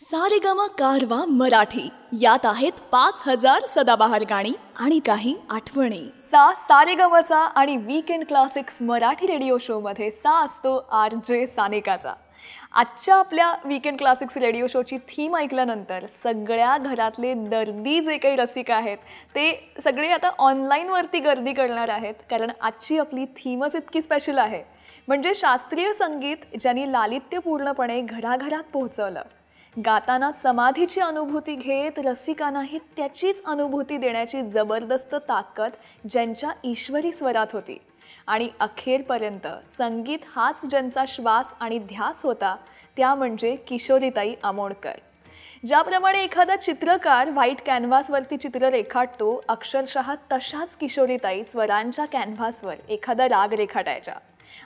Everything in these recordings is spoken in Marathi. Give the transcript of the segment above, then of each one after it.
सारेगम कारवा मराठी. यात आहेत पाच हजार सदाबहार गाणी आणि काही आठवणी. सा सारेगमचा आणि वीकेंड क्लासिक्स मराठी रेडिओ शोमध्ये सा असतो आर जे सानेकाचा. आजच्या आपल्या वीकेंड क्लासिक्स रेडिओ शोची थीम ऐकल्यानंतर सगळ्या घरातले दर्दी जे काही रसिक आहेत ते सगळे आता ऑनलाईनवरती गर्दी करणार आहेत कारण आजची आपली थीमच इतकी स्पेशल आहे. म्हणजे शास्त्रीय संगीत ज्यांनी लालित्य पूर्णपणे घराघरात पोहोचवलं. गाताना समाधीची अनुभूती घेत रसिकांनाही त्याचीच अनुभूती देण्याची जबरदस्त ताकद ज्यांच्या ईश्वरी स्वरात होती. आणि अखेरपर्यंत संगीत हाच ज्यांचा श्वास आणि ध्यास होता त्या म्हणजे किशोरीताई आमोणकर. ज्याप्रमाणे एखादा चित्रकार व्हाईट कॅनव्हासवरती चित्र रेखाटतो अक्षरशः तशाच किशोरीताई स्वरांच्या कॅनव्हासवर एखादा राग रेखाटायच्या.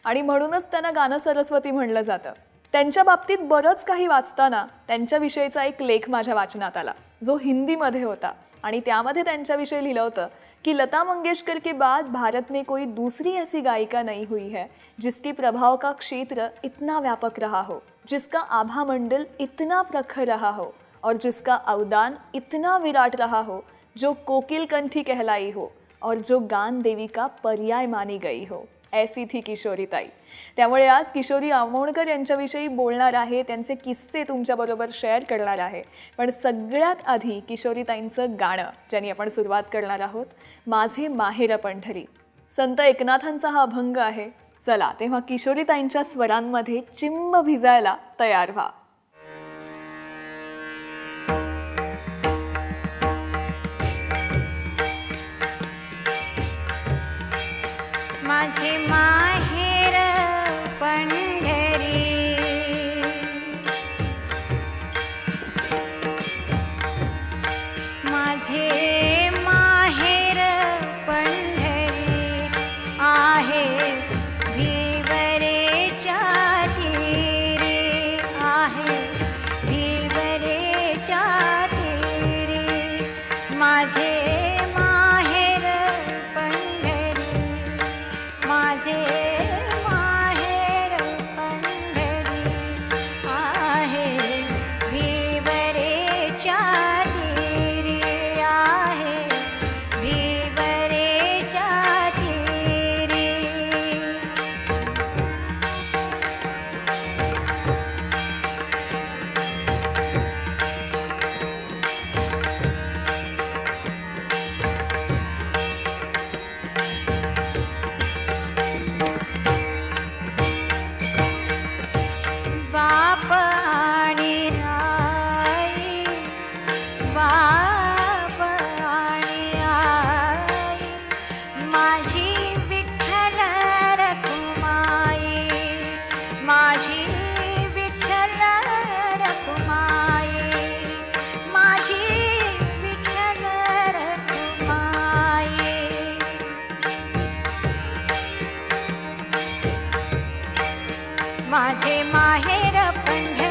आणि म्हणूनच त्यांना गाणं सरस्वती म्हणलं जातं. त्यांच्या बाबतीत बरंच काही वाचताना त्यांच्याविषयीचा एक लेख माझ्या वाचनात आला. जो हिंदीमध्ये होता. आणि त्यामध्ये त्यांच्याविषयी लिहिलं होतं की लता मंगेशकर के बाद भारत में कोई दूसरी ऐसी गायिका नहीं हुई है जिसकी प्रभाव का क्षेत्र इतना व्यापक रहा हो जिसका आभा मंडल इतना प्रखर रहा हो और जिसका अवदान इतना विराट रहा हो जो कोकिल कंठी कहलाई हो और जो गान देवी का पर्याय मानी गई हो। ऐसी थी किशोरीताई त्यामुळे आज किशोरी आमोणकर यांच्याविषयी बोलणार आहे. त्यांचे किस्से तुमच्याबरोबर शेअर करणार आहे. पण सगळ्यात आधी किशोरीताईंचं गाणं ज्यांनी आपण सुरुवात करणार आहोत. माझे माहेर पंढरी. संत एकनाथांचा हा अभंग आहे. चला तेव्हा किशोरीताईंच्या स्वरांमध्ये चिंब भिजायला तयार व्हा. माझे मा माझे माहेर पंढर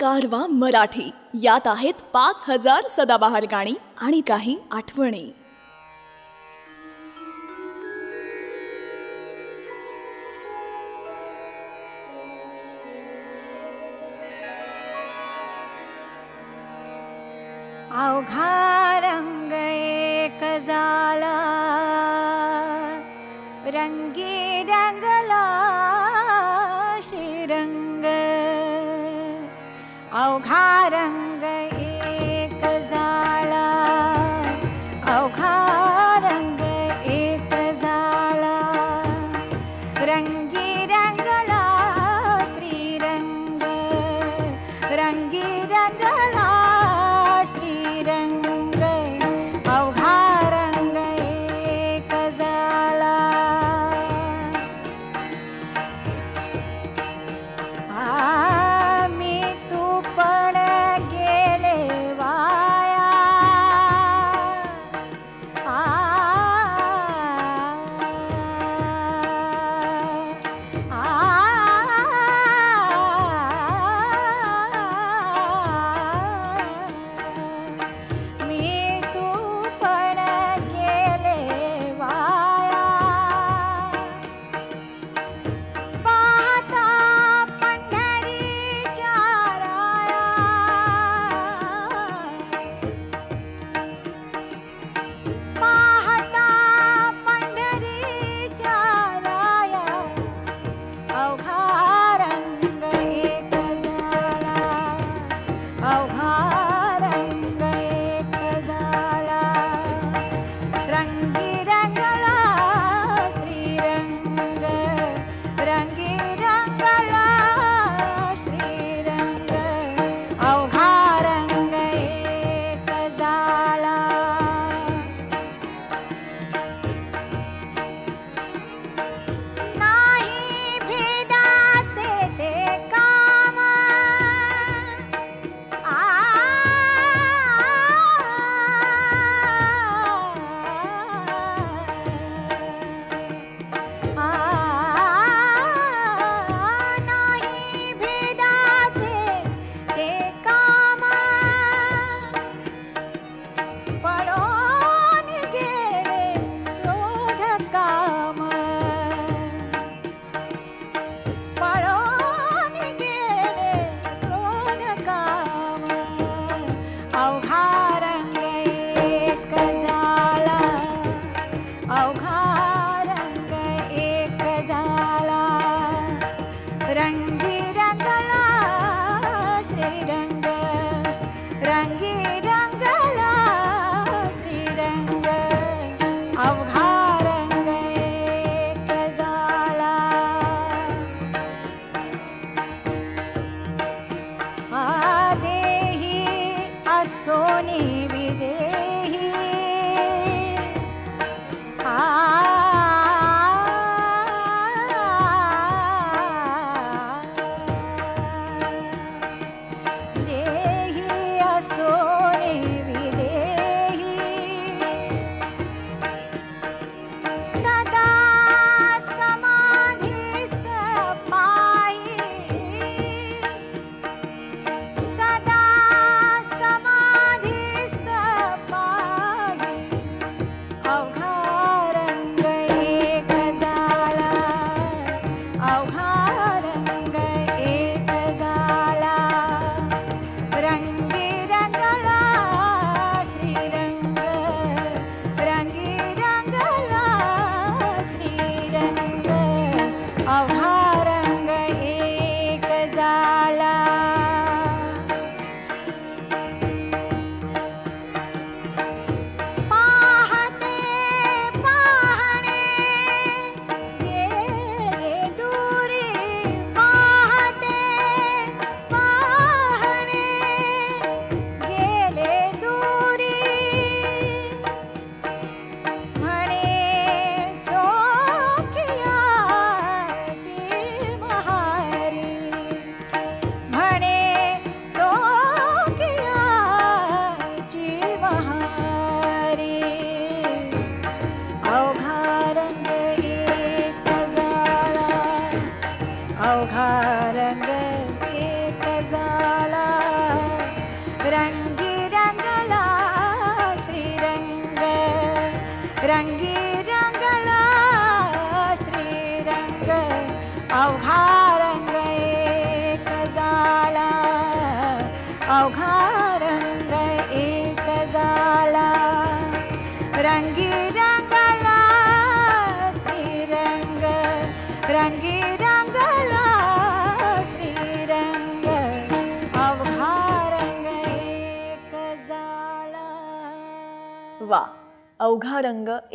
कारवा मराठी. यात आहेत पाच हजार सदाबहार गाणी आणि काही आठवणी. अवघा रंग एक झाला रंग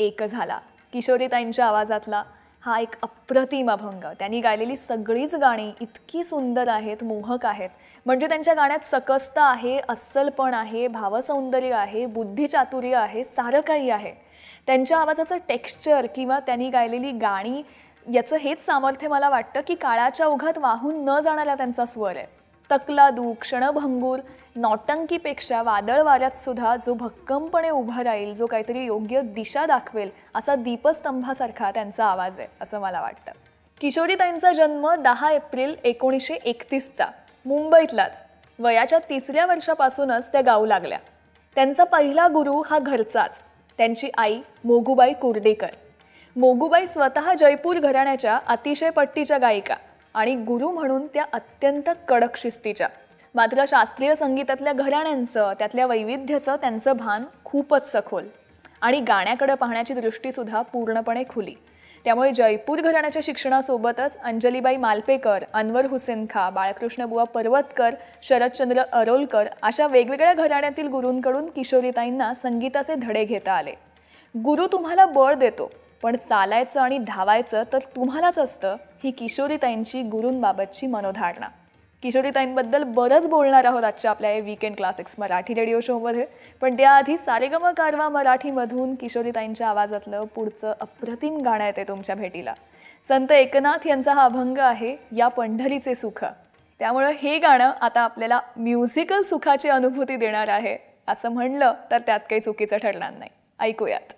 एक झाला. किशोरीताईंच्या आवाजातला हा एक अप्रतिम अभंग. त्यांनी गायलेली सगळीच गाणी इतकी सुंदर आहेत मोहक आहेत. म्हणजे त्यांच्या गाण्यात सकसता आहे अस्सलपण आहे भावसौंदर्य आहे बुद्धिचातुर्य आहे सारं काही आहे. त्यांच्या आवाजाचं टेक्स्चर किंवा त्यांनी गायलेली गाणी याचं हेच सामर्थ्य मला वाटतं की काळाच्या ओघात वाहून न जाणारा त्यांचा स्वर आहे. तकलादू क्षणभंगूर नौटंकीपेक्षा वादळ वाऱ्यात सुद्धा जो भक्कमपणे उभा राहील जो काहीतरी योग्य दिशा दाखवेल असा दीपस्तंभासारखा त्यांचा आवाज आहे असं मला वाटतं. किशोरीताईंचा जन्म दहा एप्रिल एकोणीसशे एकतीसचा. मुंबईतलाच. वयाच्या तिसऱ्या वर्षापासूनच त्या गाऊ लागल्या. त्यांचा पहिला गुरु हा घरचाच. त्यांची आई मोगूबाई कुर्डेकर. मोगूबाई स्वतः जयपूर घराण्याच्या अतिशय पट्टीच्या गायिका आणि गुरु म्हणून त्या अत्यंत कडक शिस्तीच्या. मात्र शास्त्रीय संगीतातल्या घराण्यांचं त्यातल्या वैविध्याचं त्यांचं भान खूपच सखोल. आणि गाण्याकडे पाहण्याची दृष्टीसुद्धा पूर्णपणे खुली. त्यामुळे जयपूर घराण्याच्या शिक्षणासोबतच अंजलीबाई मालपेकर अनवर हुसेन खा बाळकृष्णबुवा पर्वतकर शरदचंद्र अरोलकर अशा वेगवेगळ्या घराण्यातील गुरूंकडून किशोरीताईंना संगीताचे धडे घेता आले. गुरु तुम्हाला बळ देतो पण चालायचं आणि धावायचं तर तुम्हालाच असतं ही किशोरीताईंची गुरूंबाबतची मनोधारणा. किशोरीताईंबद्दल बरंच बोलणार आहोत आजच्या आपल्या या वीकेंड क्लासिक्स मराठी रेडिओ शोमध्ये पण त्याआधी सारेगम कारवा मराठीमधून किशोरीताईंच्या आवाजातलं पुढचं अप्रतिम गाणं येते तुमच्या भेटीला. संत एकनाथ यांचा हा अभंग आहे या पंढरीचे सुख. त्यामुळं हे गाणं आता आपल्याला म्युझिकल सुखाची अनुभूती देणार आहे असं म्हणलं तर त्यात काही चुकीचं ठरणार नाही. ऐकूयात.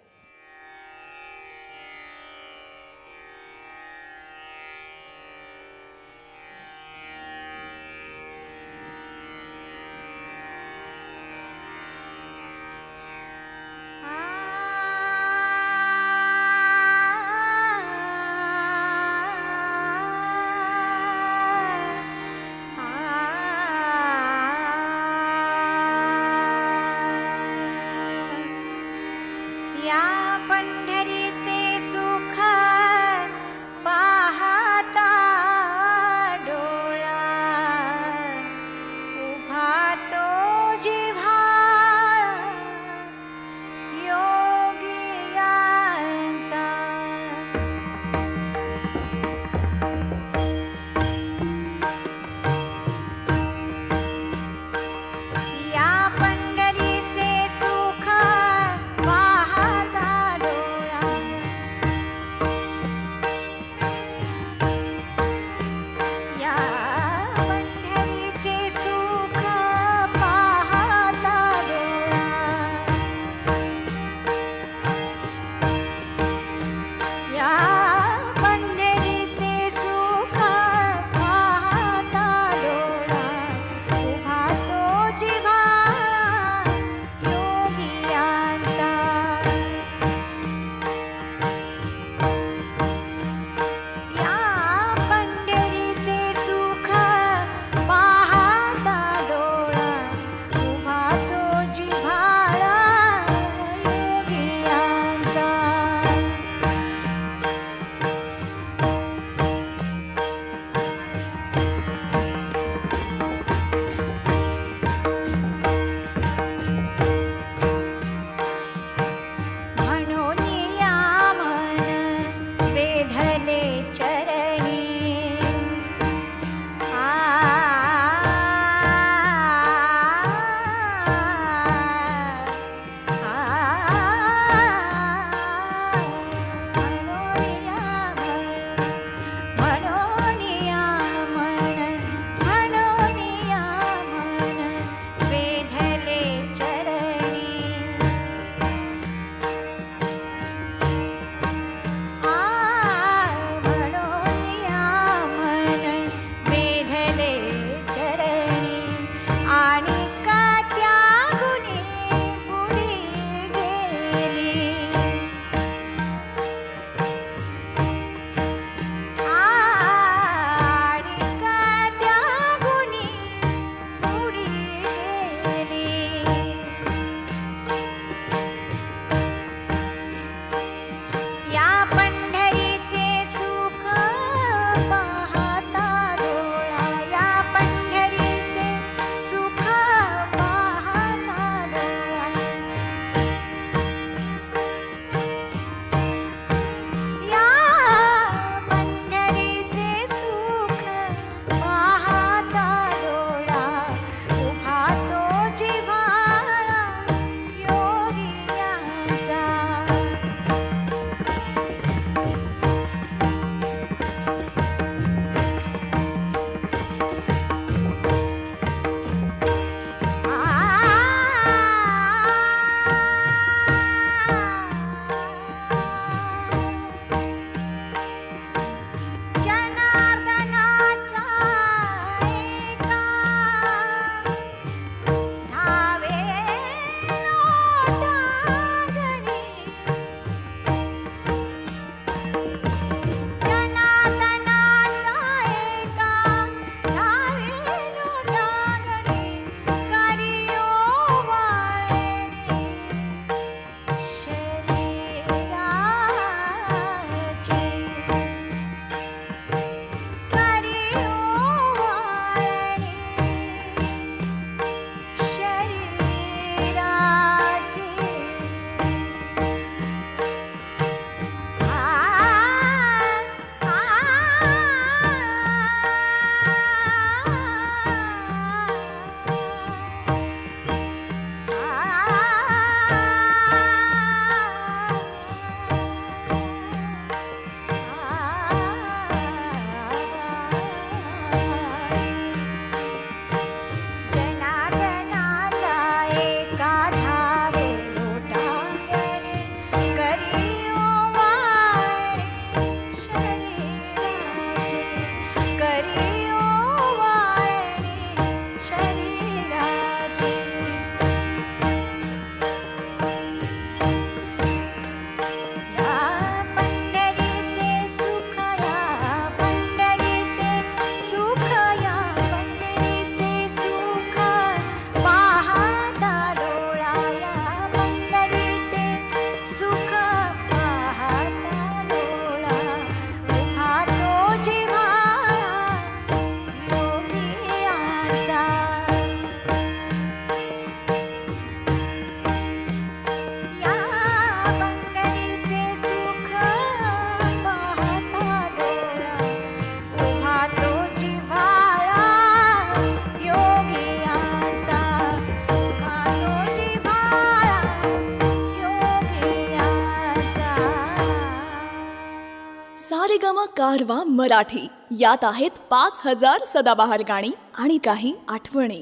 सारेगम कारवा मराठी. यात आहेत पाच हजार सदाबहार गाणी आणि काही आठवणी.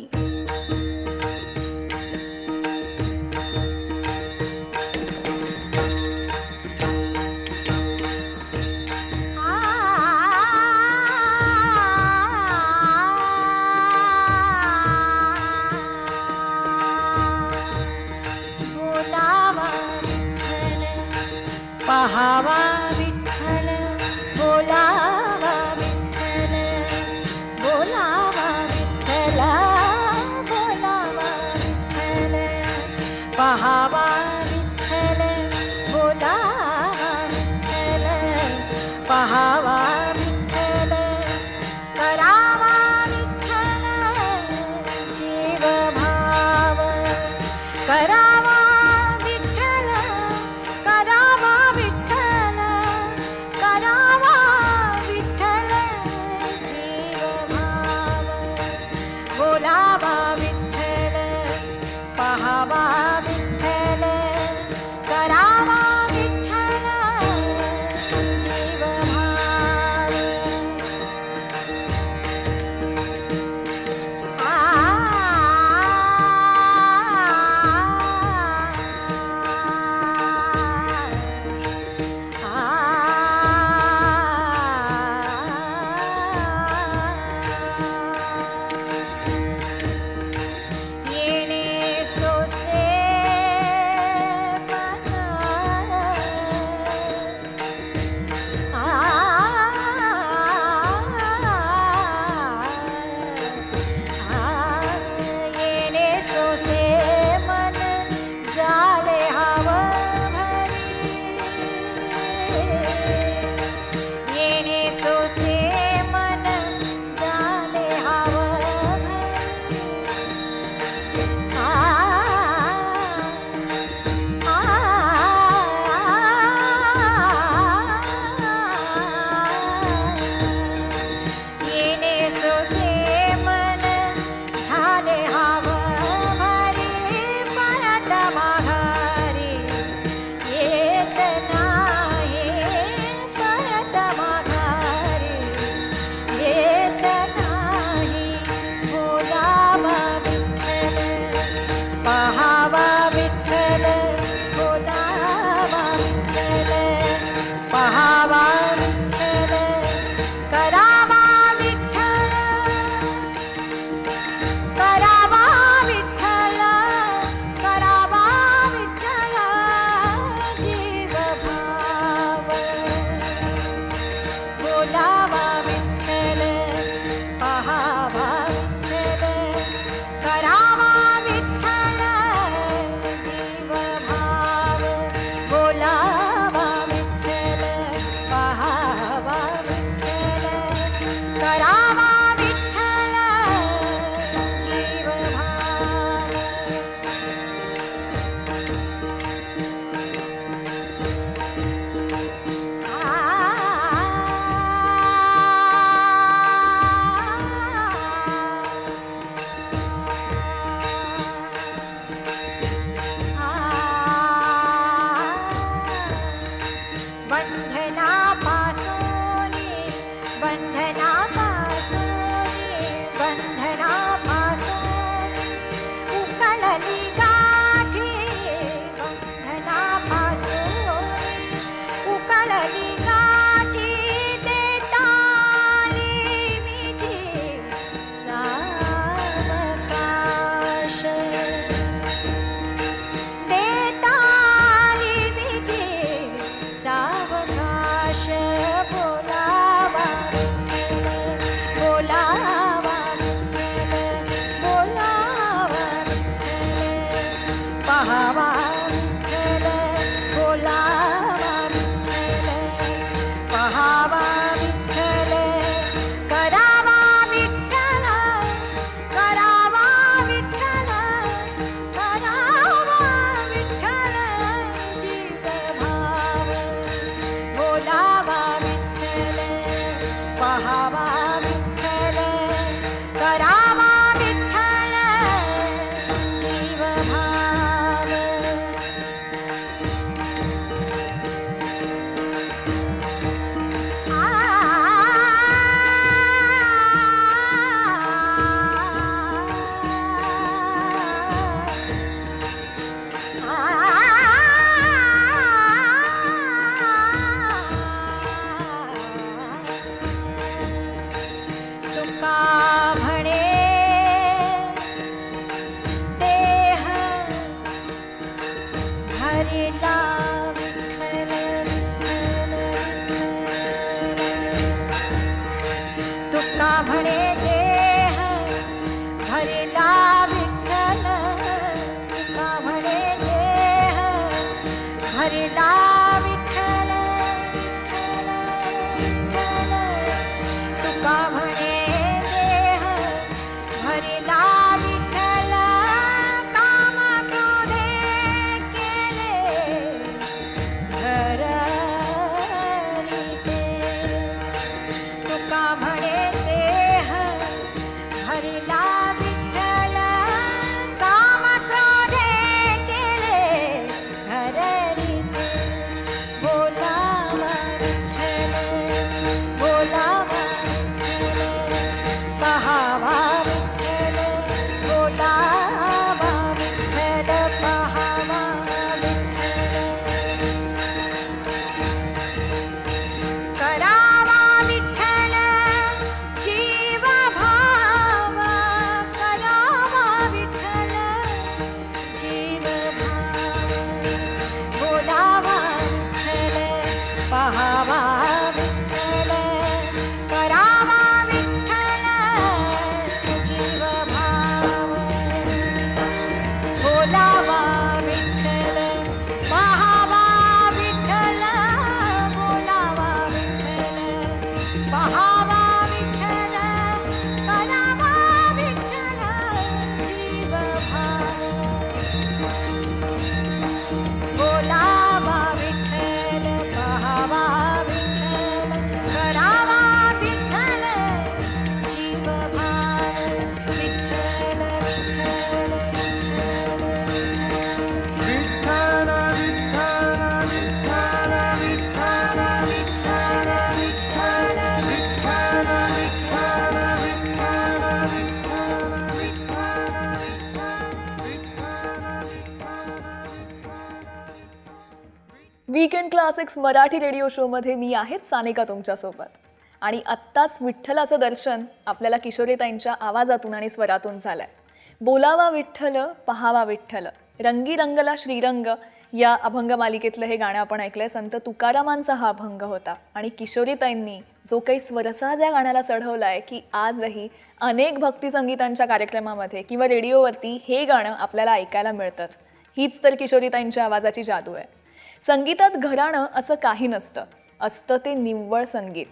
वीकेंड क्लासिक्स मराठी रेडिओ शोमध्ये मी आहेत सानिका तुमच्यासोबत. आणि आत्ताच विठ्ठलाचं दर्शन आपल्याला किशोरीताईंच्या आवाजातून आणि स्वरातून झालंय. बोलावा विठ्ठल पहावा विठ्ठल. रंगी रंगला श्रीरंग. या अभंग मालिकेतलं हे गाणं आपण ऐकलंय. संत तुकारामांचा हा अभंग होता. आणि किशोरीताईंनी जो काही स्वरसाज या गाण्याला चढवला आहे की आजही अनेक भक्तिसंगीतांच्या कार्यक्रमामध्ये किंवा रेडिओवरती हे गाणं आपल्याला ऐकायला मिळतंच. हीच तर किशोरीताईंच्या आवाजाची जादू आहे. संगीतात घराणं असं काही नसतं. असतं ते निव्वळ संगीत.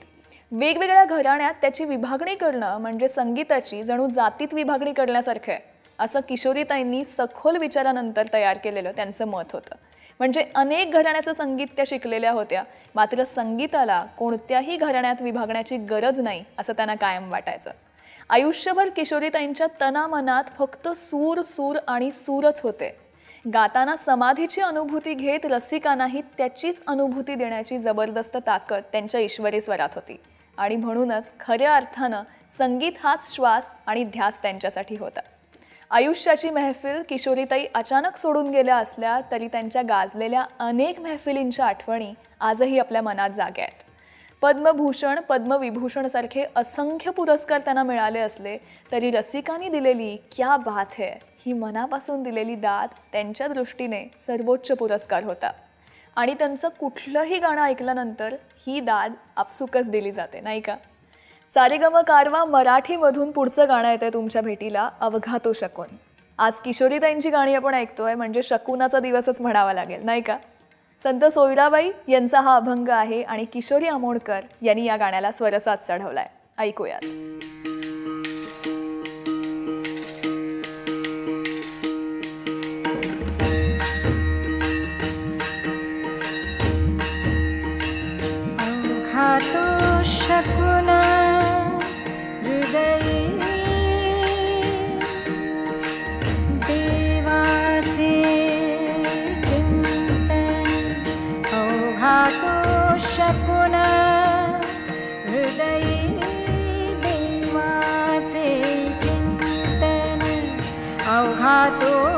वेगवेगळ्या घराण्यात त्याची विभागणी करणं म्हणजे संगीताची जणू जातीत विभागणी करण्यासारखं आहे. असं किशोरीताईंनी सखोल विचारानंतर तयार केलेलं त्यांचं मत होतं. म्हणजे अनेक घराण्याचं संगीत त्या शिकलेल्या होत्या. मात्र संगीताला कोणत्याही घराण्यात विभागण्याची गरज नाही असं त्यांना कायम वाटायचं. आयुष्यभर किशोरीताईंच्या तनामनात फक्त सूर सूर आणि सूरच होते. गाताना समाधीची अनुभूती घेत रसिकांनाही त्याचीच अनुभूती देण्याची जबरदस्त ताकद त्यांच्या ईश्वरी स्वरात होती. आणि म्हणूनच खऱ्या अर्थानं संगीत हाच श्वास आणि ध्यास त्यांच्यासाठी होता. आयुष्याची महफिल किशोरीताई अचानक सोडून गेल्या असल्या तरी त्यांच्या गाजलेल्या अनेक महफिलींच्या आठवणी आजही आपल्या मनात जाग्या आहेत. पद्मभूषण पद्मविभूषणसारखे असंख्य पुरस्कार त्यांना मिळाले असले तरी रसिकांनी दिलेली क्या बात है! ही मनापासून दिलेली दाद त्यांच्या दृष्टीने सर्वोच्च पुरस्कार होता. आणि त्यांचं कुठलंही गाणं ऐकल्यानंतर ही दाद आपसुकच दिली जाते नाही का? सारेगम कारवा मराठीमधून पुढचं गाणं येतंय तुमच्या भेटीला अवघातो शकून. आज किशोरीताईंची गाणी आपण ऐकतोय म्हणजे शकुनाचा दिवसच म्हणावा लागेल नाही का? संत सोयराबाई यांचा हा अभंग आहे आणि किशोरी आमोणकर यांनी या गाण्याला स्वरसाद चढवलाय. ऐकूयात. तु शक्ुना हृदय। दिवाचे किञ्चघातु शक्न हृदये। दिवाचे किञ्चि घातु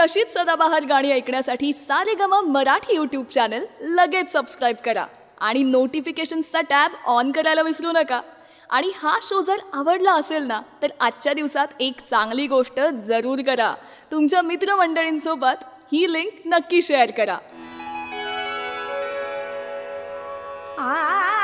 अशीच सदाबहार गाणी ऐकण्यासाठी सारेगमा मराठी यूट्यूब चॅनल लगेच सबस्क्राईब करा. आणि नोटिफिकेशन्सचा टॅब ऑन करायला विसरू नका. आणि हा शो जर आवडला असेल ना तर आजच्या दिवसात एक चांगली गोष्ट जरूर करा. तुमच्या मित्रमंडळींसोबत ही लिंक नक्की शेअर करा. आ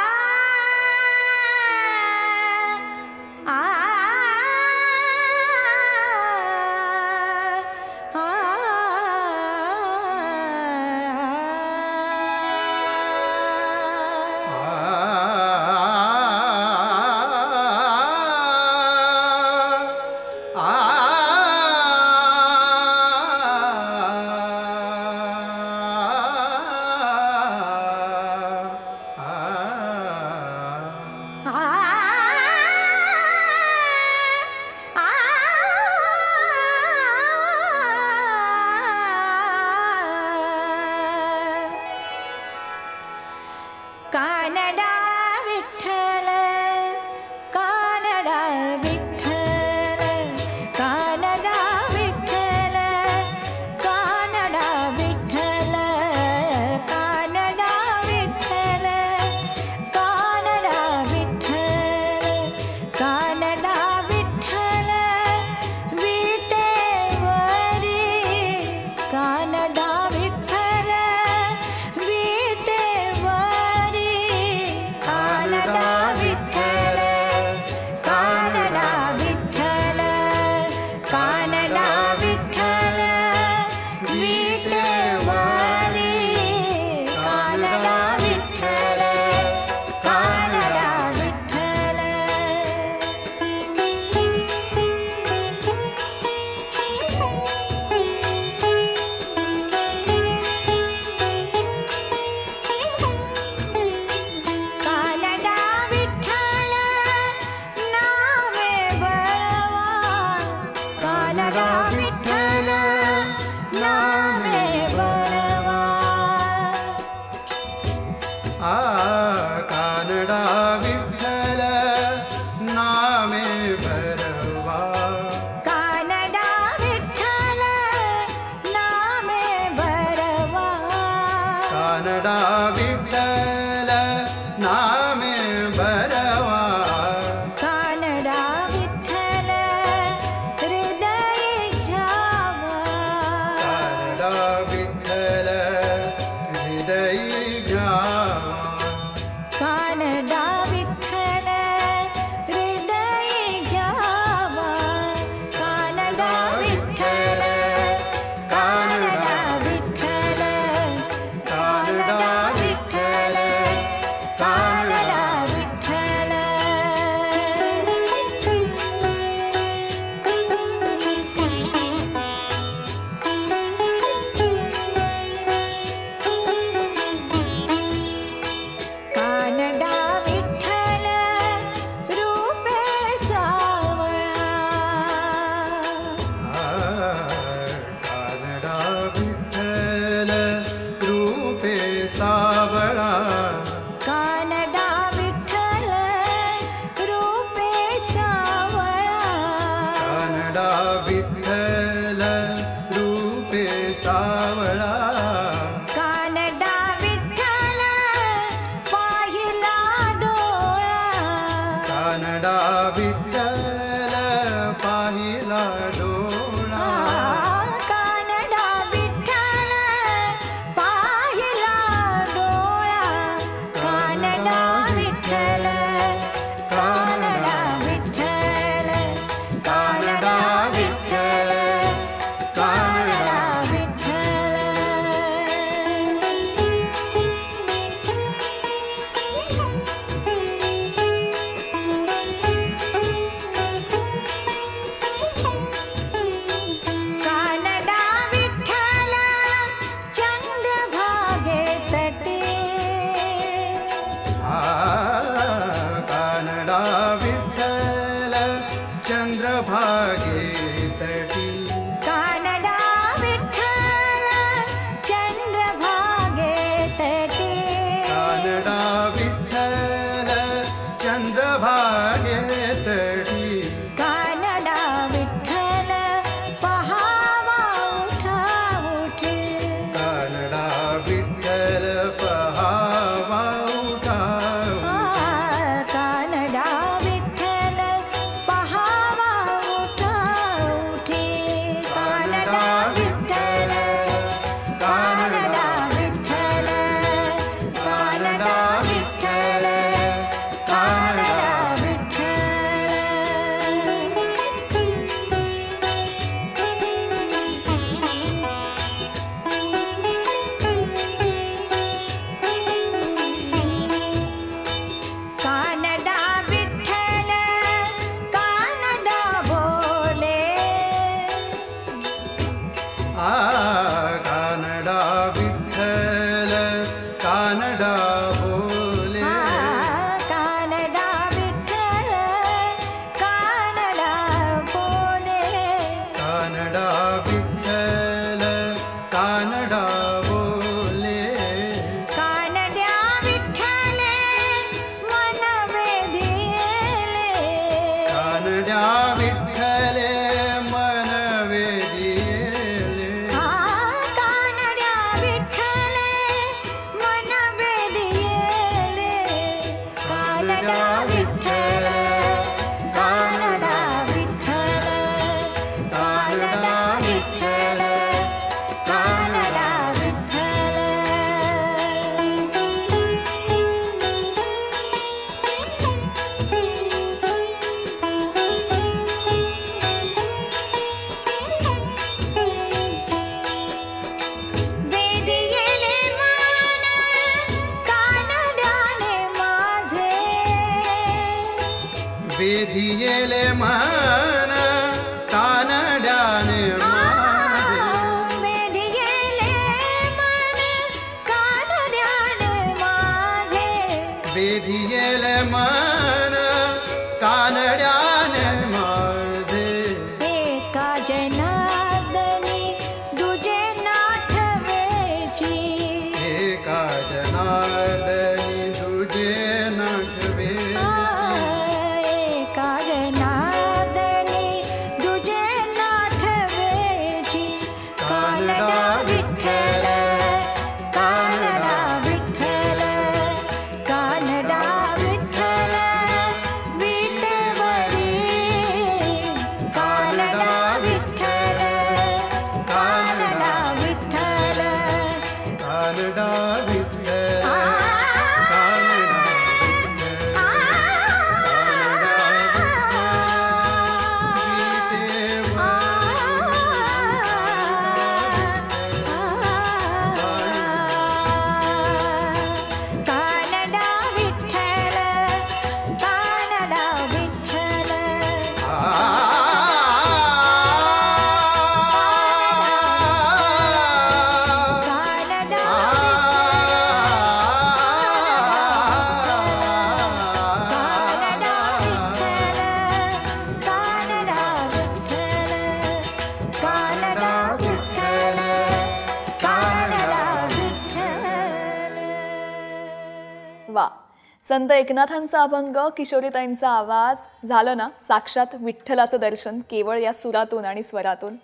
संत एकनाथांचा अभंग किशोरीताईंचा आवाज. झालं ना? साक्षात विठ्ठलाचं दर्शन केवळ या सुरातून आणि स्वरातून.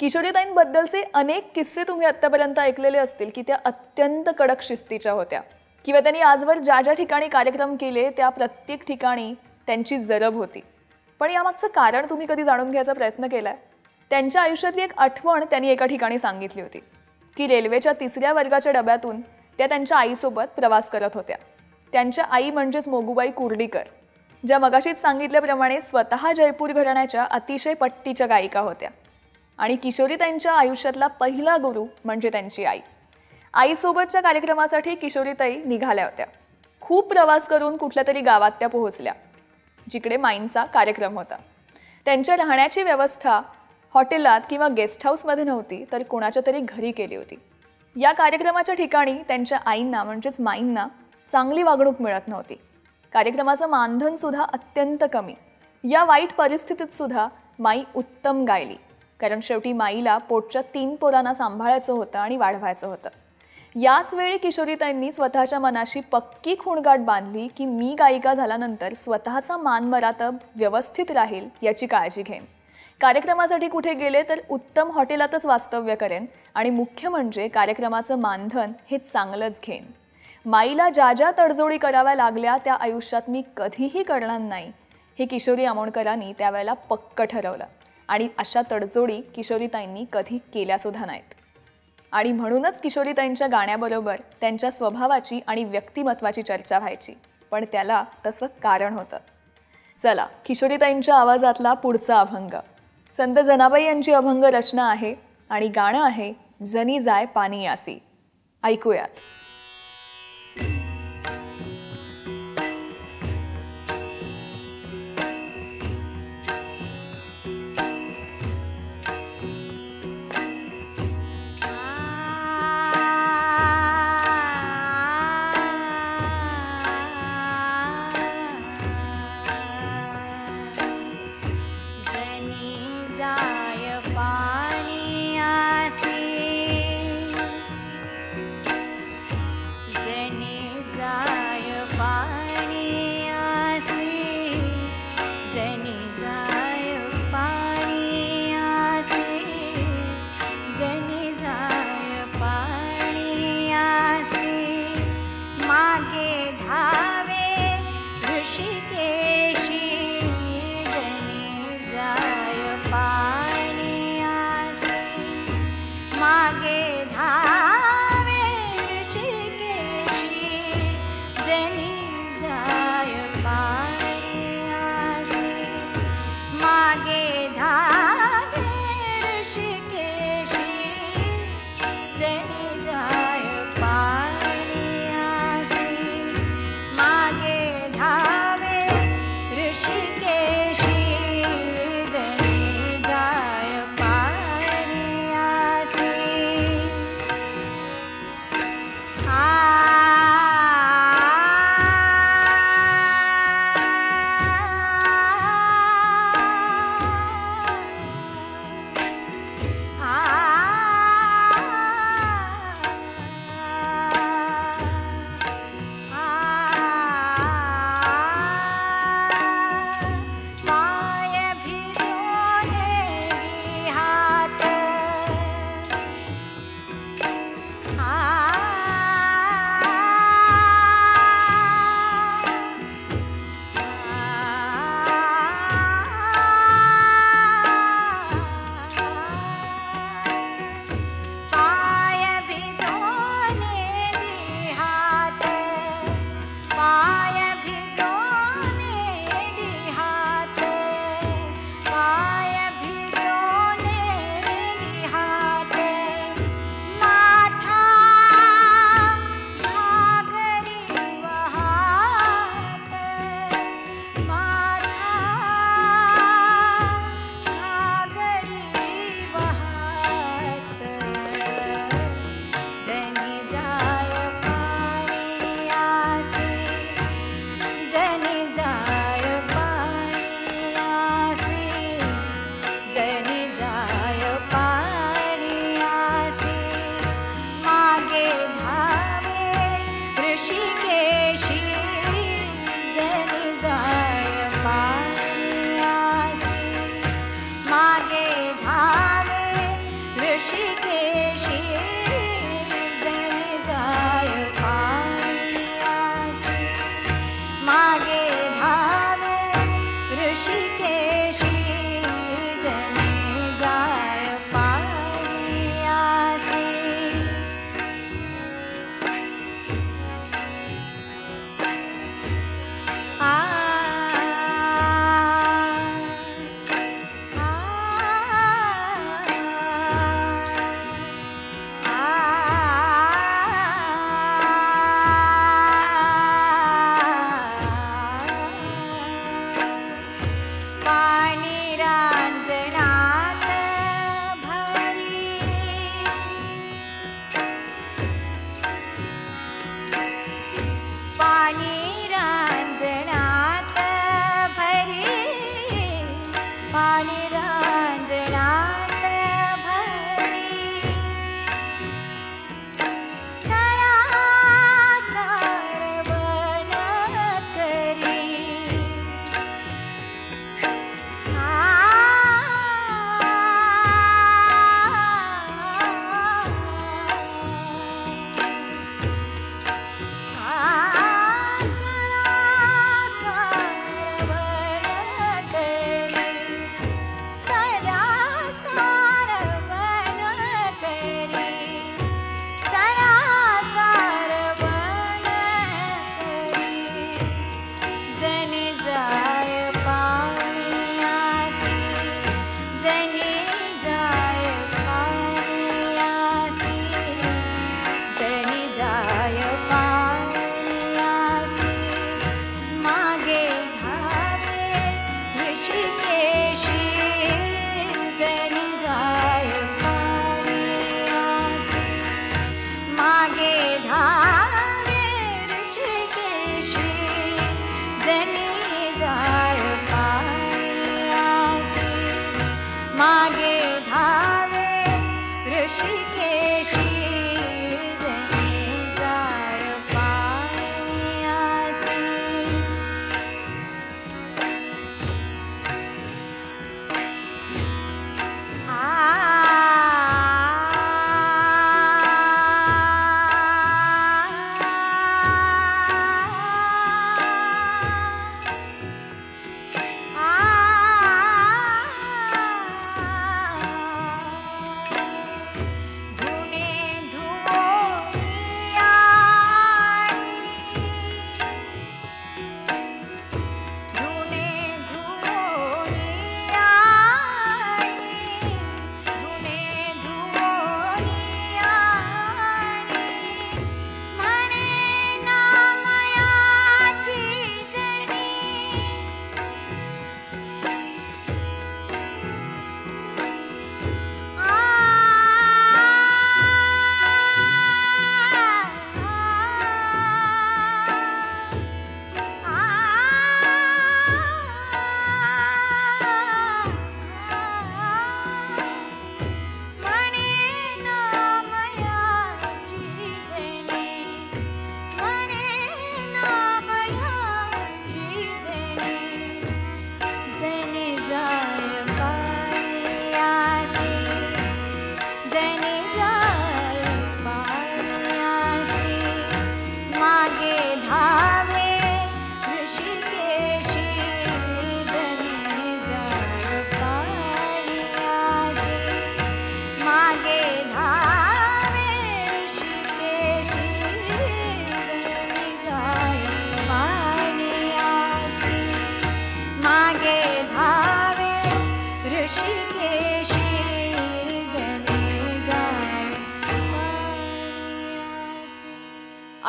किशोरीताईंबद्दलचे अनेक किस्से तुम्ही आत्तापर्यंत ऐकलेले असतील की त्या अत्यंत कडक शिस्तीच्या होत्या. किंवा त्यांनी आजवर ज्या ज्या ठिकाणी कार्यक्रम केले त्या प्रत्येक ठिकाणी त्यांची जरब होती. पण यामागचं कारण तुम्ही कधी जाणून घ्यायचा प्रयत्न केला आहे त्यांच्या आयुष्यातली एक आठवण त्यांनी एका ठिकाणी सांगितली होती की रेल्वेच्या तिसऱ्या वर्गाच्या डब्यातून त्या त्यांच्या आईसोबत प्रवास करत होत्या. त्यांच्या आई म्हणजेच मोगूबाई कुर्डीकर ज्या मगाशीच सांगितल्याप्रमाणे स्वतः जयपूर घराण्याच्या अतिशय पट्टीच्या गायिका होत्या. आणि किशोरी त्यांच्या आयुष्यातला पहिला गुरु म्हणजे त्यांची आई. आईसोबतच्या कार्यक्रमासाठी किशोरीताई निघाल्या होत्या. खूप प्रवास करून कुठल्या तरी गावात त्या पोहोचल्या जिकडे माईंचा कार्यक्रम होता. त्यांच्या राहण्याची व्यवस्था हॉटेलात किंवा गेस्ट हाऊसमध्ये नव्हती तर कोणाच्या तरी घरी केली होती. या कार्यक्रमाच्या ठिकाणी त्यांच्या आईंना म्हणजेच माईंना चांगली वागणूक मिळत नव्हती. कार्यक्रमाचं मानधन सुद्धा अत्यंत कमी. या वाईट परिस्थितीत सुद्धा माई उत्तम गायली. कारण शेवटी माईला पोटच्या तीन पोरांना सांभाळायचं होतं आणि वाढवायचं होतं. याच वेळी किशोरीताईंनी स्वतःच्या मनाशी पक्की खूणगाठ बांधली की मी गायिका झाल्यानंतर स्वतःचा मानमरातब व्यवस्थित राहील याची काळजी घेईन. कार्यक्रमासाठी कुठे गेले तर उत्तम हॉटेलातच वास्तव्य करेन आणि मुख्य म्हणजे कार्यक्रमाचं मानधन हे चांगलंच घेईन. माईला ज्या ज्या तडजोडी कराव्या लागल्या त्या आयुष्यात मी कधीही करणार नाही. हे किशोरी आमोणकरांनी त्यावेळेला पक्क ठरवलं. आणि अशा तडजोडी किशोरीताईंनी कधी केल्यासुद्धा नाहीत. आणि म्हणूनच किशोरीताईंच्या गाण्याबरोबर त्यांच्या स्वभावाची आणि व्यक्तिमत्वाची चर्चा व्हायची. पण त्याला तसं कारण होतं. चला किशोरीताईंच्या आवाजातला पुढचा अभंग. संत जनाबाई यांची अभंग रचना आहे आणि गाणं आहे जनी जाय पाणी यासी. ऐकूयात.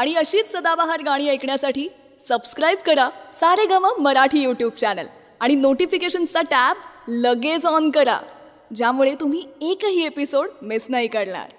आणि अशीच सदाबहार गाणी ऐकण्यासाठी सबस्क्राईब करा सारे गवा मराठी यूट्यूब चॅनल आणि नोटिफिकेशनचा टॅब लगेच ऑन करा ज्यामुळे तुम्ही एकही एपिसोड मिस नाही करणार.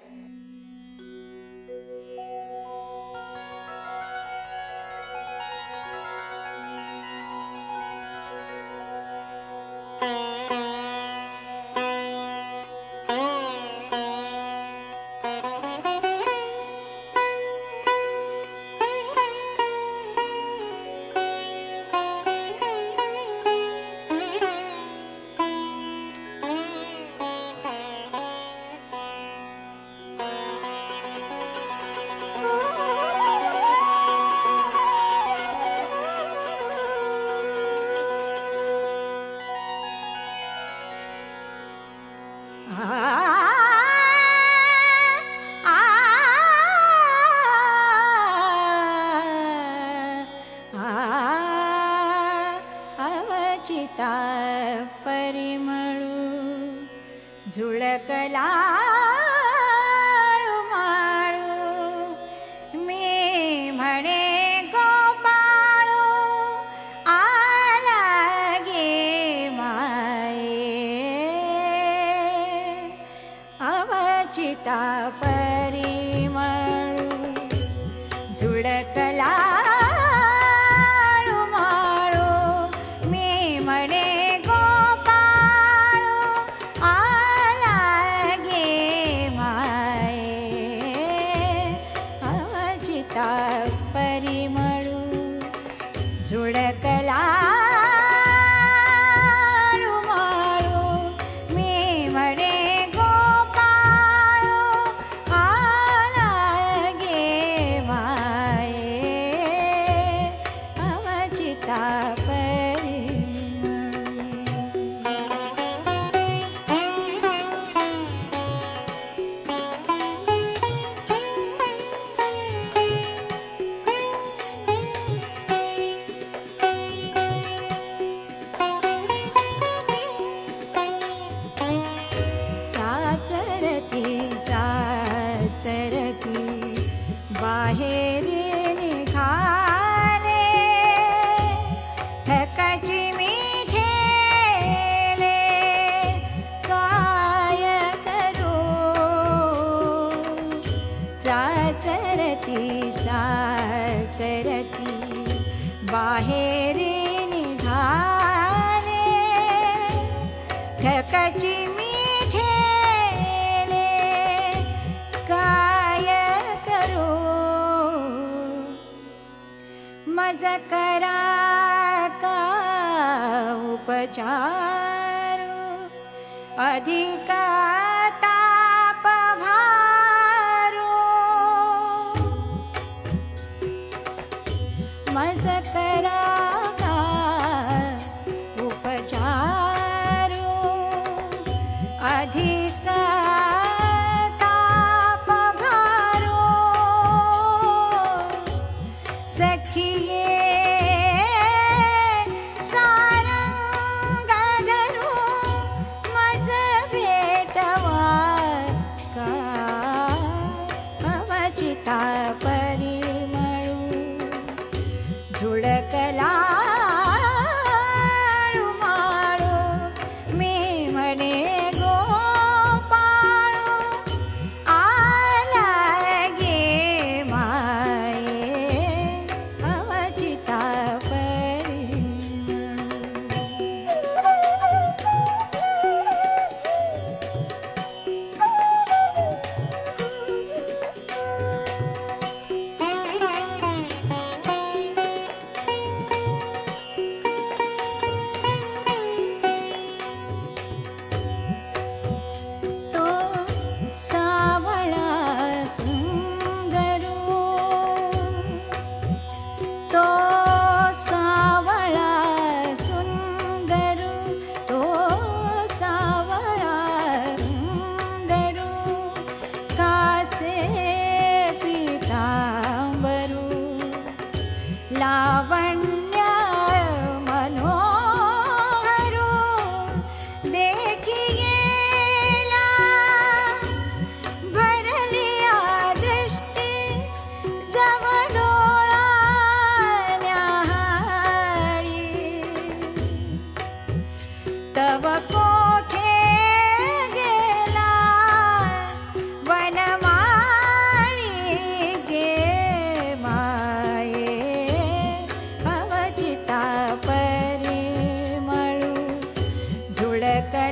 விளக்க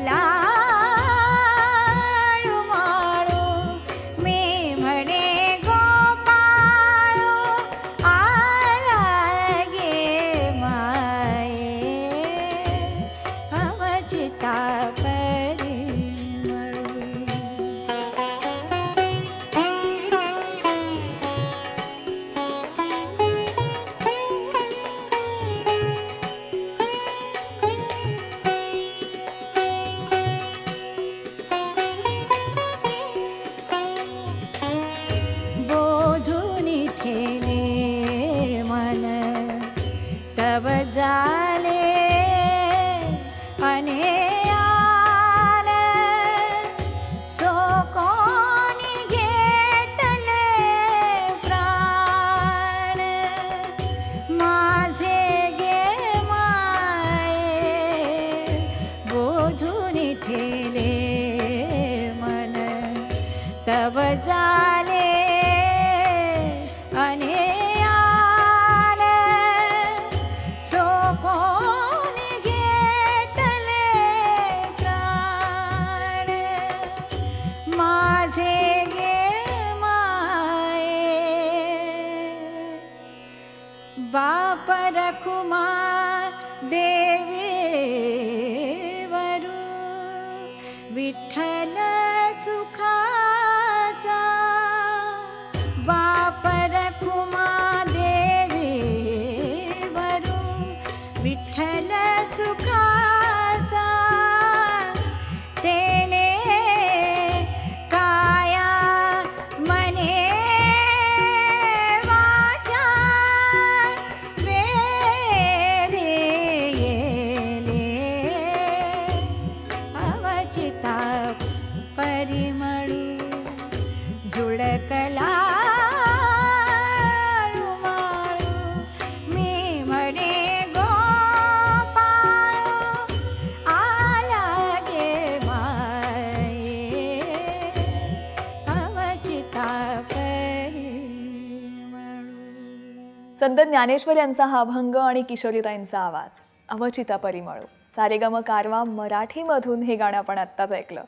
ज्ञानेश्वर यांचा हा अभंग आणि किशोरीताईंचा आवाज. अवचिता परिमळू. सारेगम कारवा मराठीमधून हे गाणं आपण आत्ताच ऐकलं.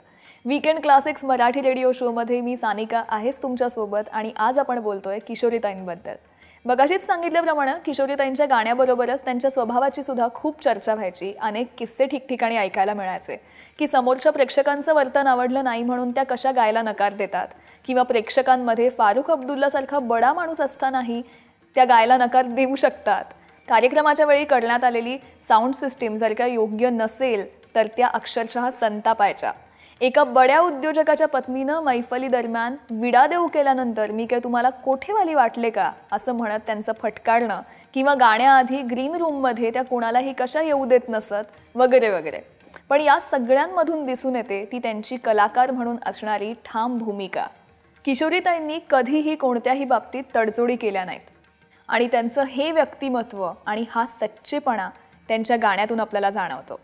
वीकेंड क्लासिक्स मराठी रेडिओ शोमध्ये मी सानिका आहेच तुमच्यासोबत आणि आज आपण बोलतोय किशोरीताईंबद्दल. बघाशीच सांगितल्याप्रमाणे किशोरीताईंच्या गाण्याबरोबरच त्यांच्या स्वभावाची सुद्धा खूप चर्चा व्हायची. अनेक किस्से ठिकठिकाणी ऐकायला मिळायचे. की समोरच्या प्रेक्षकांचं वर्तन आवडलं नाही म्हणून त्या कशा गायला नकार देतात? किंवा प्रेक्षकांमध्ये फारुख अब्दुल्लासारखा बडा माणूस असतानाही त्या गायला नकार देऊ शकतात. कार्यक्रमाच्या वेळी करण्यात आलेली साऊंड सिस्टीम जर का योग्य नसेल तर त्या अक्षरशः संतापायच्या. एका बड्या उद्योजकाच्या पत्नीनं मैफली दरम्यान विडा देऊ केल्यानंतर मी काय तुम्हाला कोठेवाली वाटले का? असं म्हणत त्यांचं फटकारणं किंवा गाण्याआधी ग्रीन रूममध्ये त्या कोणालाही कशा येऊ देत नसत वगैरे वगैरे. पण या सगळ्यांमधून दिसून येते ती त्यांची कलाकार म्हणून असणारी ठाम भूमिका. किशोरीताईंनी कधीही कोणत्याही बाबतीत तडजोडी केल्या नाहीत. आणि त्यांचं हे व्यक्तिमत्व आणि हा सच्चेपणा त्यांच्या गाण्यातून आपल्याला जाणवतो.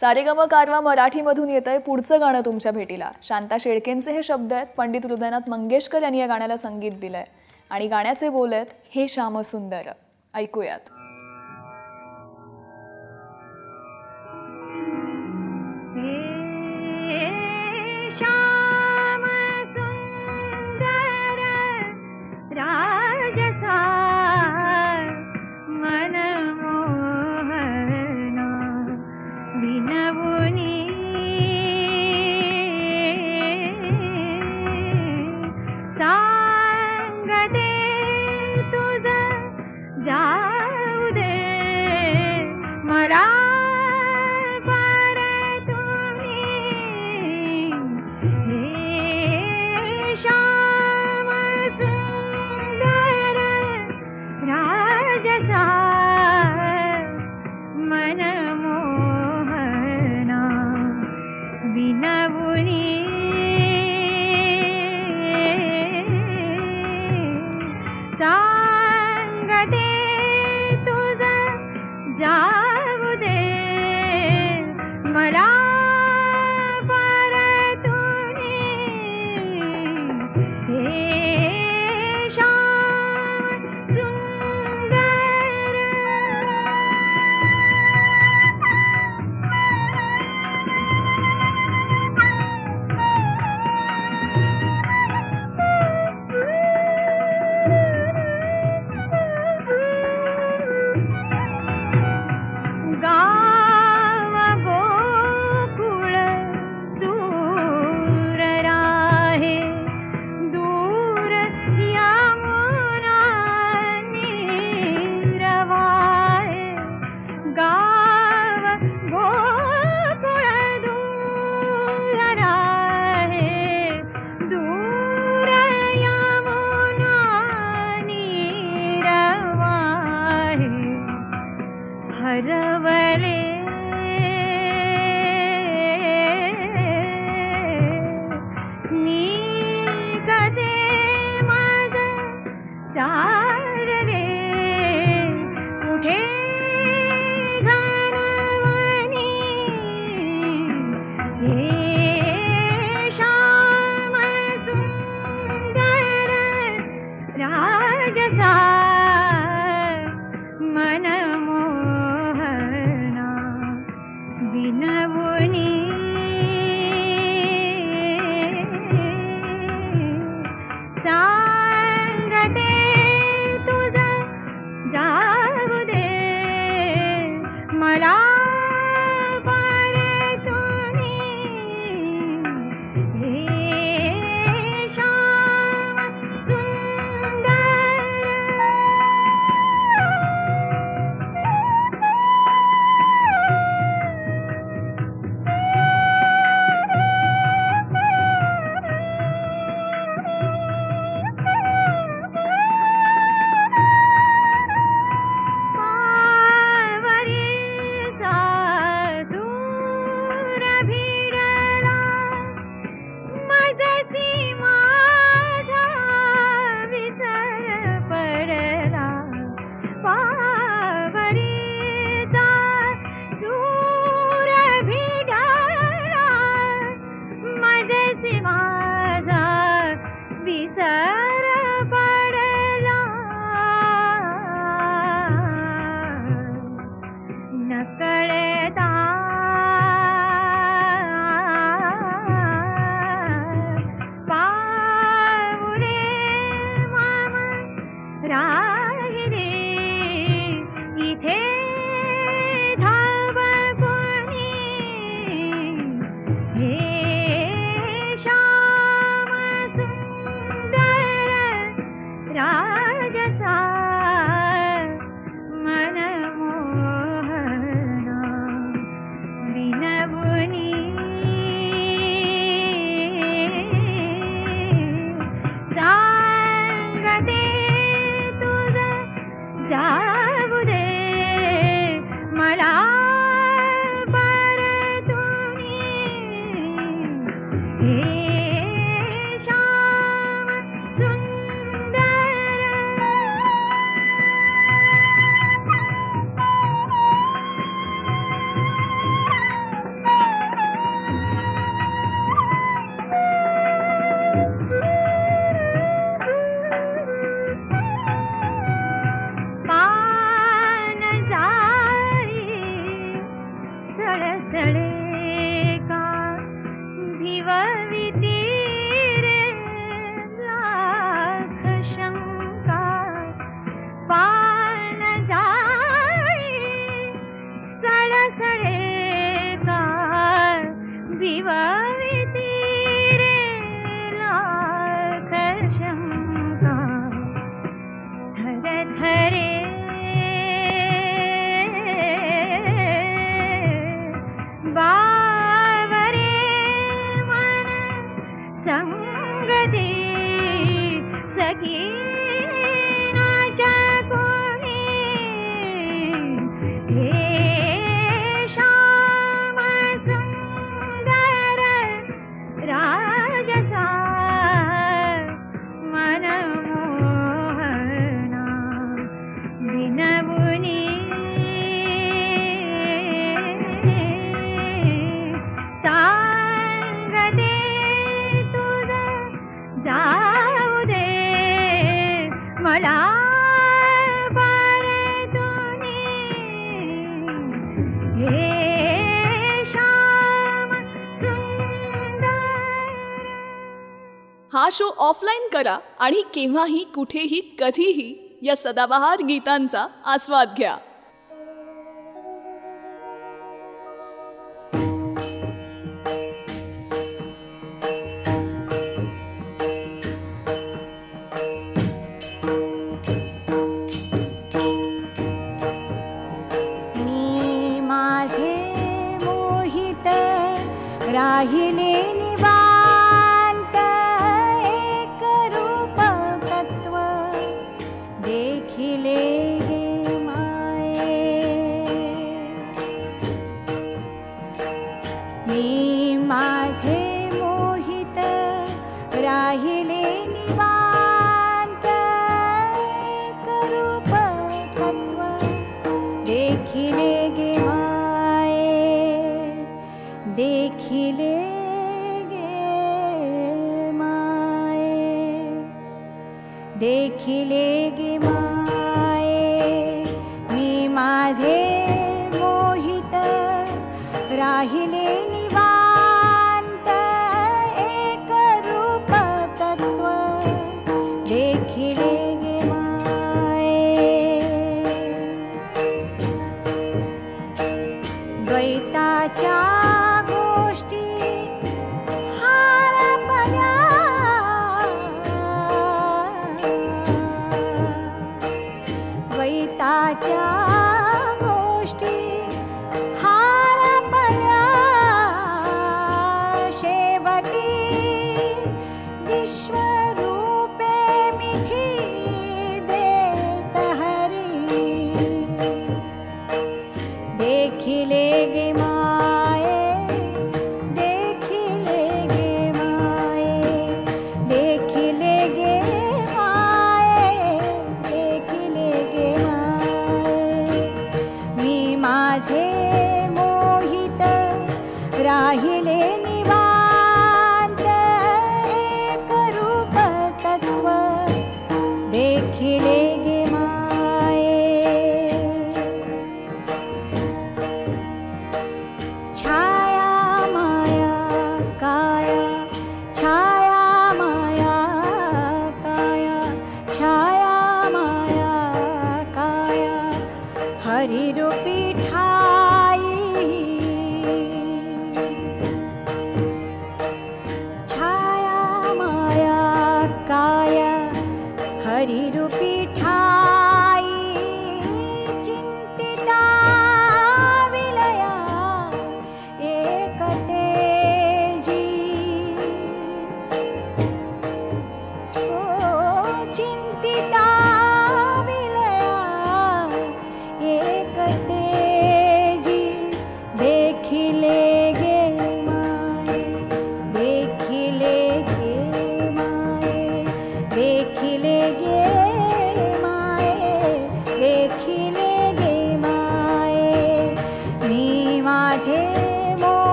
सारेगम कारवा मराठीमधून येत आहे पुढचं गाणं तुमच्या भेटीला. शांता शेळकेंचे हे शब्द आहेत पंडित हृदयनाथ मंगेशकर यांनी या गाण्याला संगीत दिलं आहे आणि गाण्याचे बोल आहेत हे श्यामसुंदर. ऐकूयात. करा आणि केव्हाही कुठेही कधीही या सदाबहार गीतांचा आस्वाद घ्या.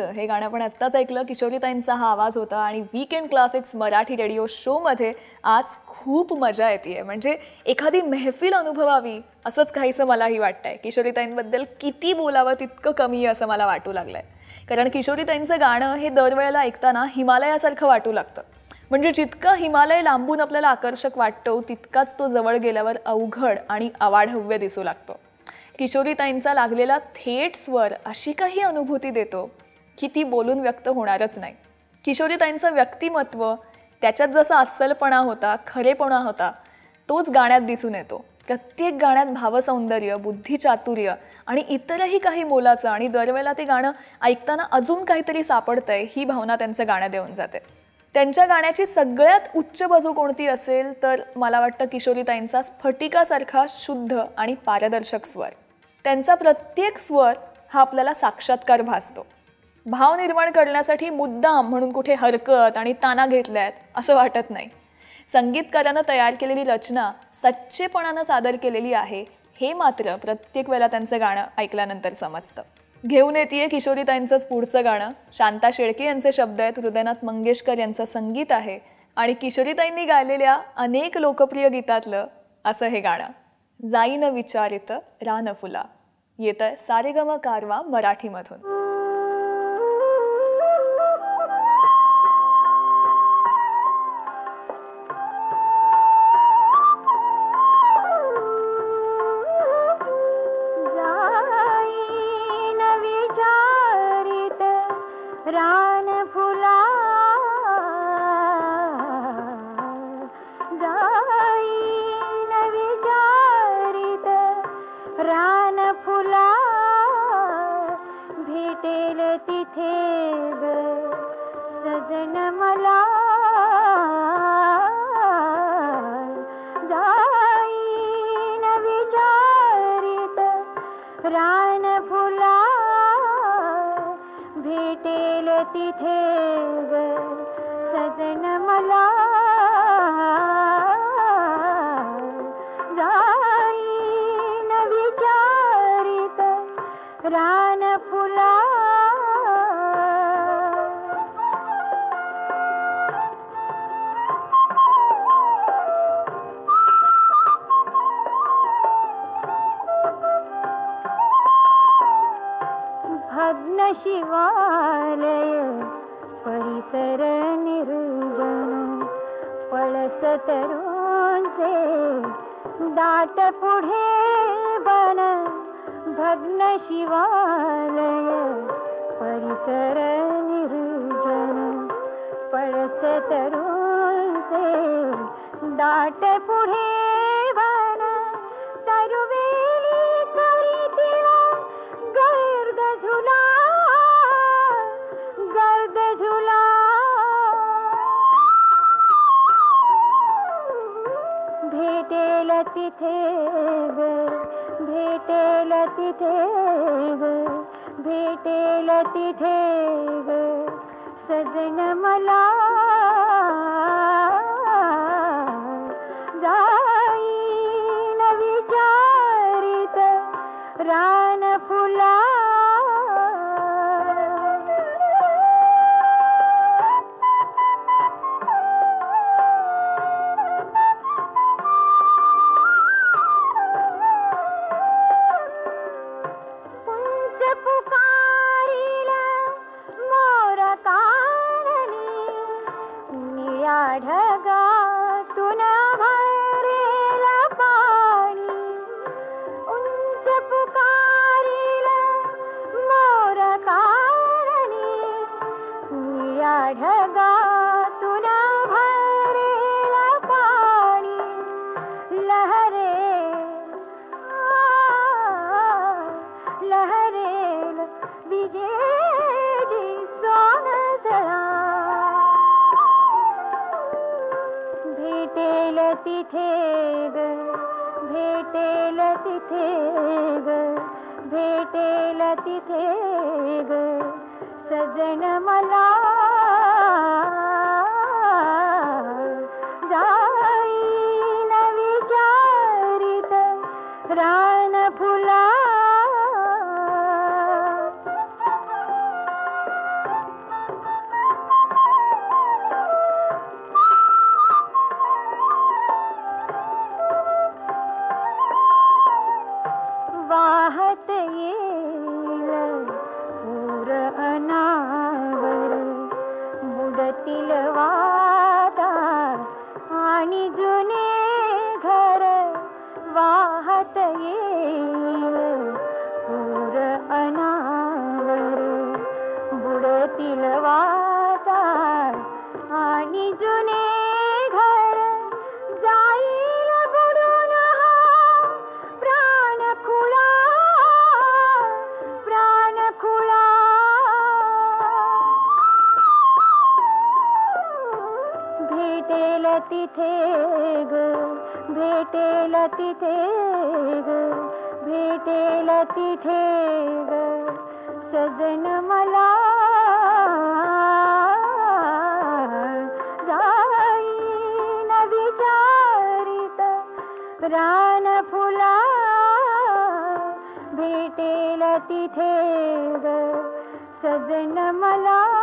माझे हे गाणं आपण आत्ताच ऐकलं. किशोरीताईंचा हा आवाज होता आणि वीकेंड क्लासिक्स मराठी रेडिओ शोमध्ये आज खूप मजा येते म्हणजे एखादी मेहफिल अनुभवावी असंच काहीसं मलाही वाटतंय. किशोरीताईंबद्दल किती बोलावं तितकं कमी आहे असं मला वाटू लागलंय. कारण किशोरीताईंचं गाणं हे दरवेळेला ऐकताना हिमालयासारखं वाटू लागतं. म्हणजे जितकं हिमालय लांबून आपल्याला आकर्षक वाटतो तितकाच तो जवळ गेल्यावर अवघड आणि अवाढव्य दिसू लागतो. किशोरीताईंचा लागलेला थेट स्वर अशी काही अनुभूती देतो की ती बोलून व्यक्त होणारच नाही. किशोरीताईंचं व्यक्तिमत्व त्याच्यात जसा अस्सलपणा होता खरेपणा होता तोच गाण्यात दिसून येतो. प्रत्येक गाण्यात भावसौंदर्य बुद्धिचातुर्य आणि इतरही काही मोलाचं आणि दरवेळेला ते गाणं ऐकताना अजून काहीतरी सापडतंय ही भावना त्यांचं गाणं देऊन जाते. त्यांच्या गाण्याची सगळ्यात उच्च बाजू कोणती असेल तर मला वाटतं किशोरीताईंचा स्फटिकासारखा शुद्ध आणि पारदर्शक स्वर. त्यांचा प्रत्येक स्वर हा आपल्याला साक्षात्कार भासतो. भाव निर्माण करण्यासाठी मुद्दाम म्हणून कुठे हरकत आणि ताना घेतल्यात असं वाटत नाही. संगीतकारानं तयार केलेली रचना सच्चेपणानं सादर केलेली आहे हे मात्र प्रत्येक वेळेला त्यांचं गाणं ऐकल्यानंतर समजतं. घेऊन येते किशोरीताईंचंच पुढचं गाणं. शांता शेळके यांचे शब्द आहेत हृदयनाथ मंगेशकर यांचं संगीत आहे आणि किशोरीताईंनी गायलेल्या अनेक लोकप्रिय गीतातलं असं हे गाणं. जाईन विचारित रान फुला येतं सारेगम कारवा मराठीमधून. तिथे ग सजन मला जाईन विचारित. रान फुला भेटेल तिथे ग. शिवालय परिसर निर्जन तरुणचे दाट पुढे बन भग्न शिवालय परिसर निर्जन तरुणचे दाट पुढे भेटेल तिथे ग सजन मला बुडतील आणि जुने घर। जाईल बुडून हा प्राण खुळा प्राण खुळा भेटेल तिथे ग भेटेल तिथे ग भेटेल तिथे ग। रान फुला भेटेल तिथे ग। सजन मला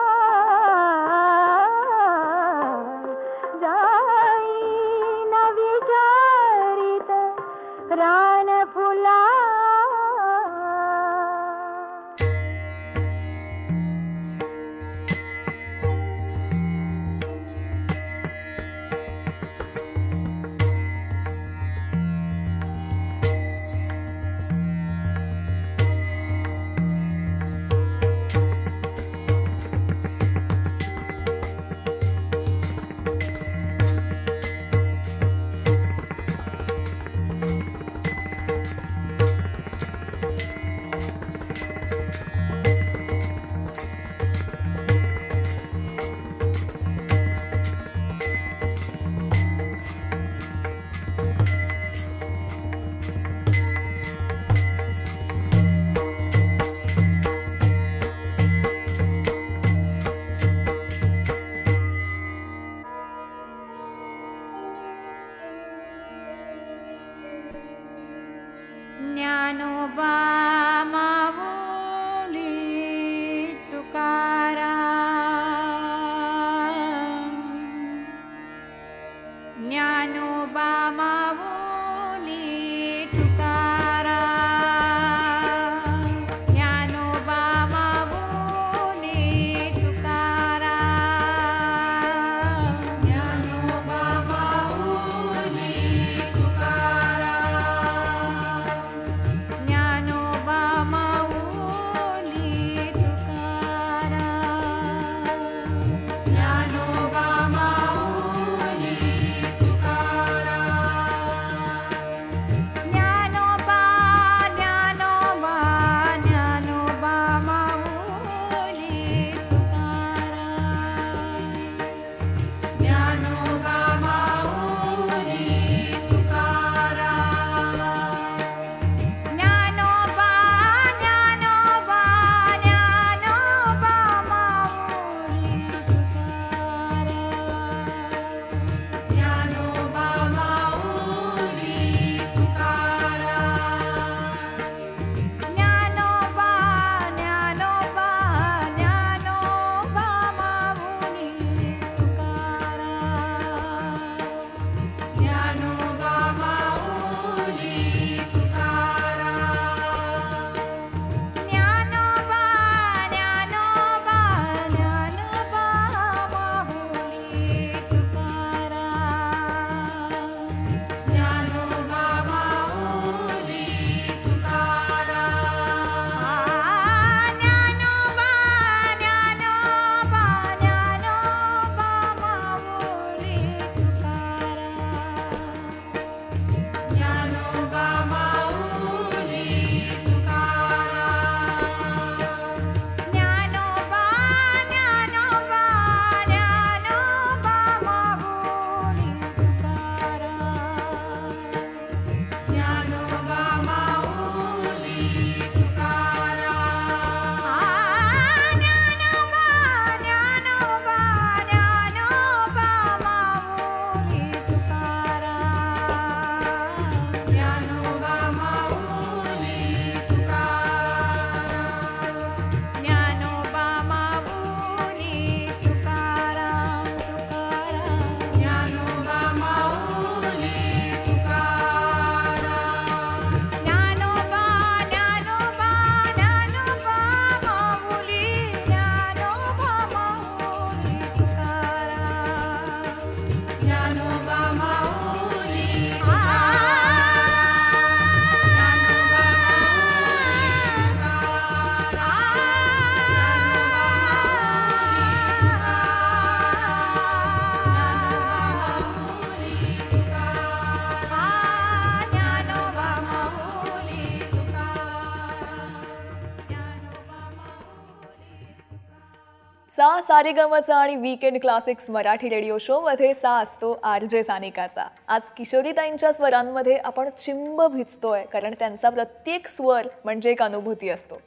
सारेगमचा आणि वीकेंड क्लासिक्स मराठी रेडिओ शोमध्ये सा असतो आर जे सानिकाचा. आज किशोरीताईंच्या स्वरांमध्ये आपण चिंब भिजतोय कारण त्यांचा प्रत्येक स्वर म्हणजे एक अनुभूती असतो.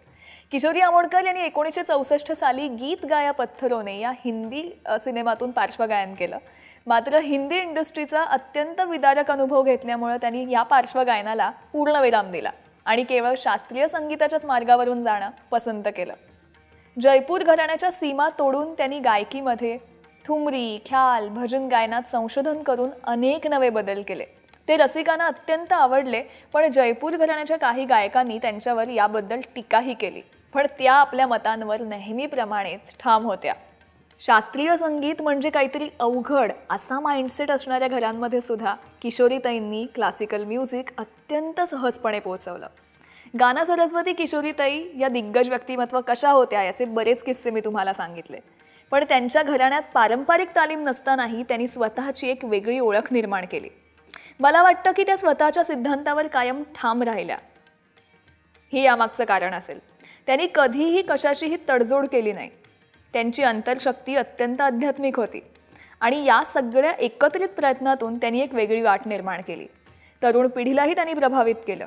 किशोरी आमोणकर यांनी एकोणीसशे चौसष्ट साली गीत गाया पत्थरोने या हिंदी सिनेमातून पार्श्वगायन केलं. मात्र हिंदी इंडस्ट्रीचा अत्यंत विदारक अनुभव घेतल्यामुळं त्यांनी या पार्श्वगायनाला पूर्णविराम दिला आणि केवळ शास्त्रीय संगीताच्याच मार्गावरून जाणं पसंत केलं. जयपूर घराण्याच्या सीमा तोडून त्यांनी गायकीमध्ये ठुमरी ख्याल भजन गायनात संशोधन करून अनेक नवे बदल केले. ते रसिकांना अत्यंत आवडले पण जयपूर घराण्याच्या काही गायकांनी त्यांच्यावर याबद्दल टीकाही केली. पण त्या आपल्या मतांवर नेहमीप्रमाणेच ठाम होत्या. शास्त्रीय संगीत म्हणजे काहीतरी अवघड असा माइंडसेट असणाऱ्या घरांमध्ये सुद्धा किशोरीताईंनी क्लासिकल म्युझिक अत्यंत सहजपणे पोहोचवलं. गाना सरस्वती किशोरीताई या दिग्गज व्यक्तिमत्व कशा होत्या याचे बरेच किस्से मी तुम्हाला सांगितले. पण त्यांच्या घराण्यात पारंपरिक तालीम नसतानाही त्यांनी स्वतःची एक वेगळी ओळख निर्माण केली. मला वाटतं की त्या स्वतःच्या सिद्धांतावर कायम ठाम राहिल्या. हे यामागचं कारण असेल. त्यांनी कधीही कशाचीही तडजोड केली नाही. त्यांची अंतरशक्ती अत्यंत आध्यात्मिक होती आणि या सगळ्या एकत्रित प्रयत्नातून त्यांनी एक वेगळी वाट निर्माण केली. तरुण पिढीलाही त्यांनी प्रभावित केलं.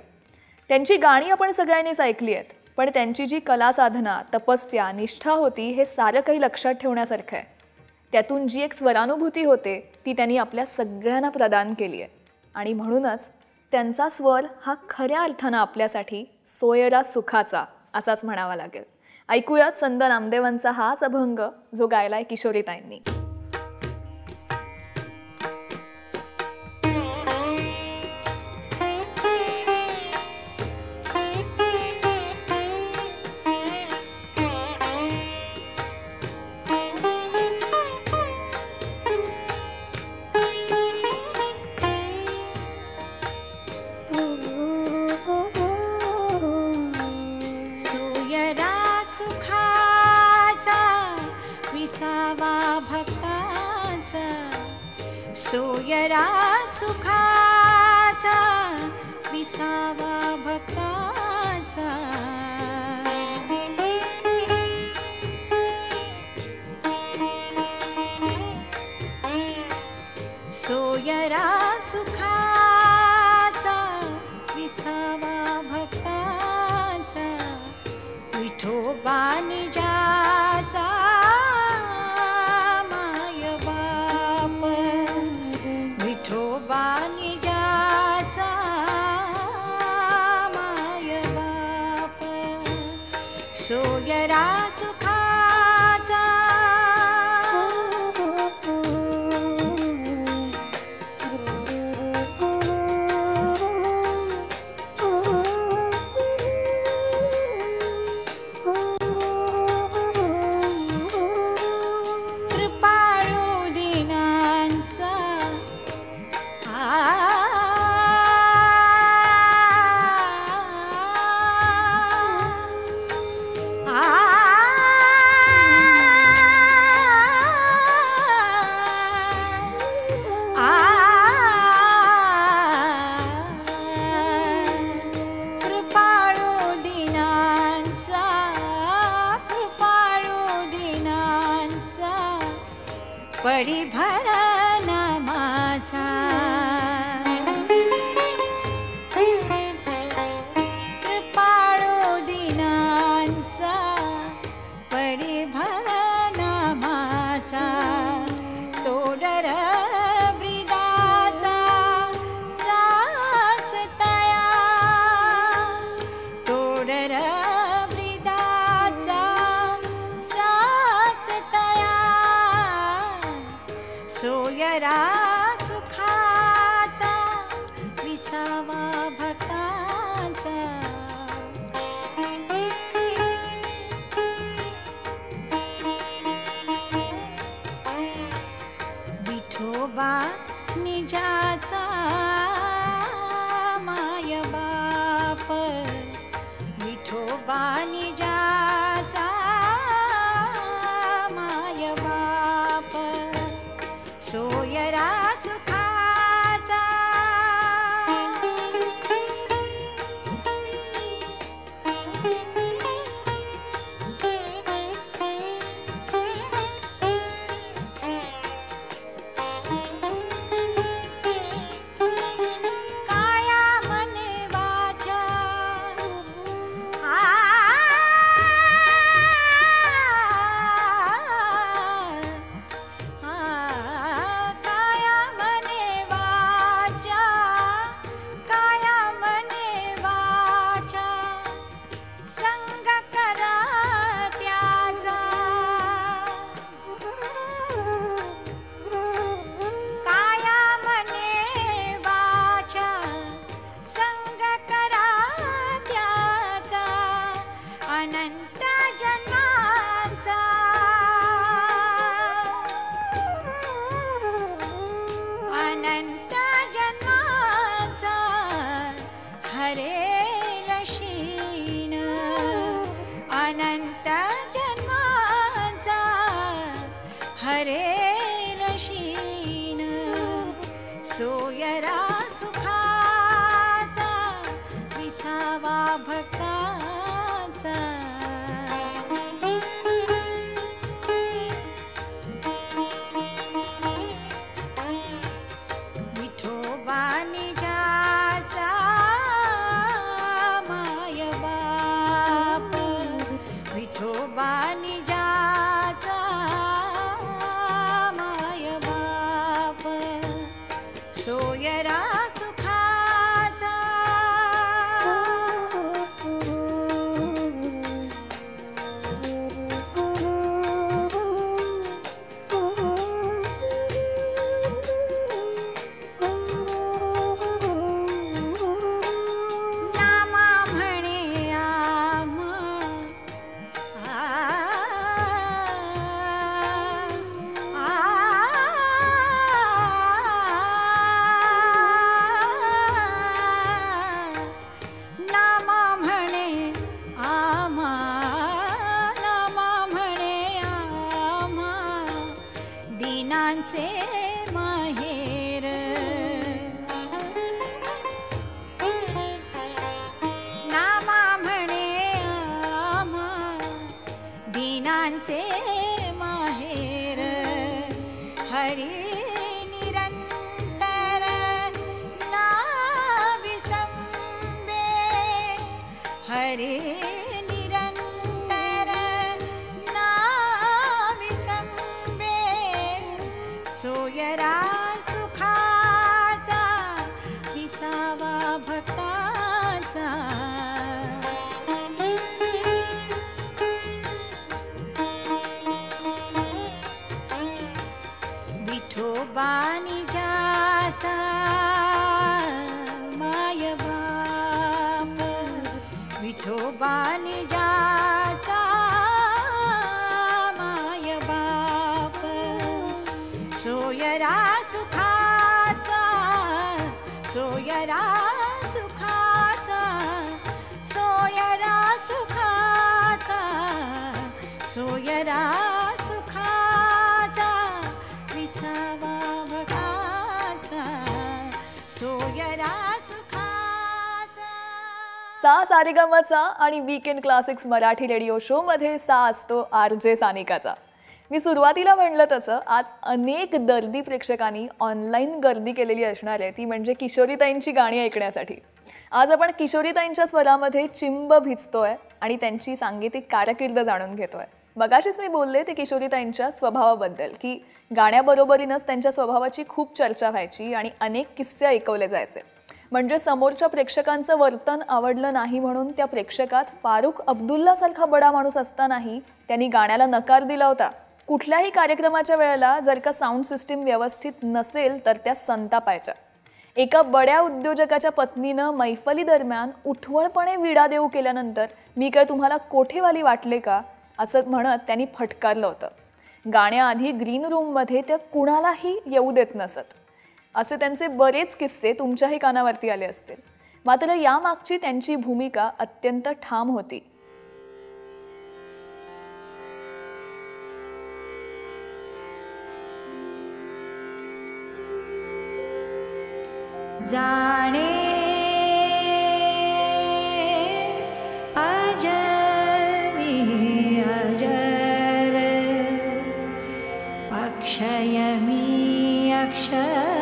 त्यांची गाणी आपण सगळ्यांनीच ऐकली आहेत पण त्यांची जी कला साधना तपस्या निष्ठा होती हे सारं काही लक्षात ठेवण्यासारखं आहे. त्यातून जी एक स्वरानुभूती होते ती त्यांनी आपल्या सगळ्यांना प्रदान केली आहे. आणि म्हणूनच त्यांचा स्वर हा खऱ्या अर्थानं आपल्यासाठी सोयरा सुखाचा असाच म्हणावा लागेल. ऐकूयात संत नामदेवांचा हाच अभंग जो गायलाय किशोरीताईंनी. सोयरा सुखाचा सोयरा सुखाचा सोयरा सुखाचा सोयरा सुखाचा विसावा भगाचा सोयरा सुखाचा. सा सारेगमचा आणि weekend classics Marathi radio show मध्ये सा असतो आर जे सानिकाचा. मी सुरुवातीला म्हणलं तसं आज अनेक दर्दी प्रेक्षकांनी ऑनलाईन गर्दी केलेली असणार आहे. ती म्हणजे किशोरीताईंची गाणी ऐकण्यासाठी. आज आपण किशोरीताईंच्या स्वरामध्ये चिंब भिजतोय आणि त्यांची सांगीतिक कारकीर्द जाणून घेतोय. मगाशीच मी बोलले ते किशोरीताईंच्या स्वभावाबद्दल की गाण्याबरोबरीनच त्यांच्या स्वभावाची खूप चर्चा व्हायची आणि अनेक किस्से ऐकवले जायचे. म्हणजे समोरच्या प्रेक्षकांचं वर्तन आवडलं नाही म्हणून त्या प्रेक्षकात फारुख अब्दुल्लासारखा बडा माणूस असतानाही त्यांनी गाण्याला नकार दिला होता. कुठल्याही कार्यक्रमाच्या वेळेला जर का साऊंड सिस्टीम व्यवस्थित नसेल तर त्या संतापायच्या. एका बड्या उद्योजकाच्या पत्नीनं मैफली दरम्यान उठवळपणे विडा देऊ केल्यानंतर मी काय तुम्हाला कोठेवाली वाटले का? असं म्हणत त्यांनी फटकारलं होतं. गाण्याआधी ग्रीन रूममध्ये त्या कुणालाही येऊ देत नसत. असे त्यांचे बरेच किस्से तुमच्याही कानावरती आले असतील. मात्र यामागची त्यांची भूमिका अत्यंत ठाम होती. जाणे अजरी अजर। अक्षयमी अक्षर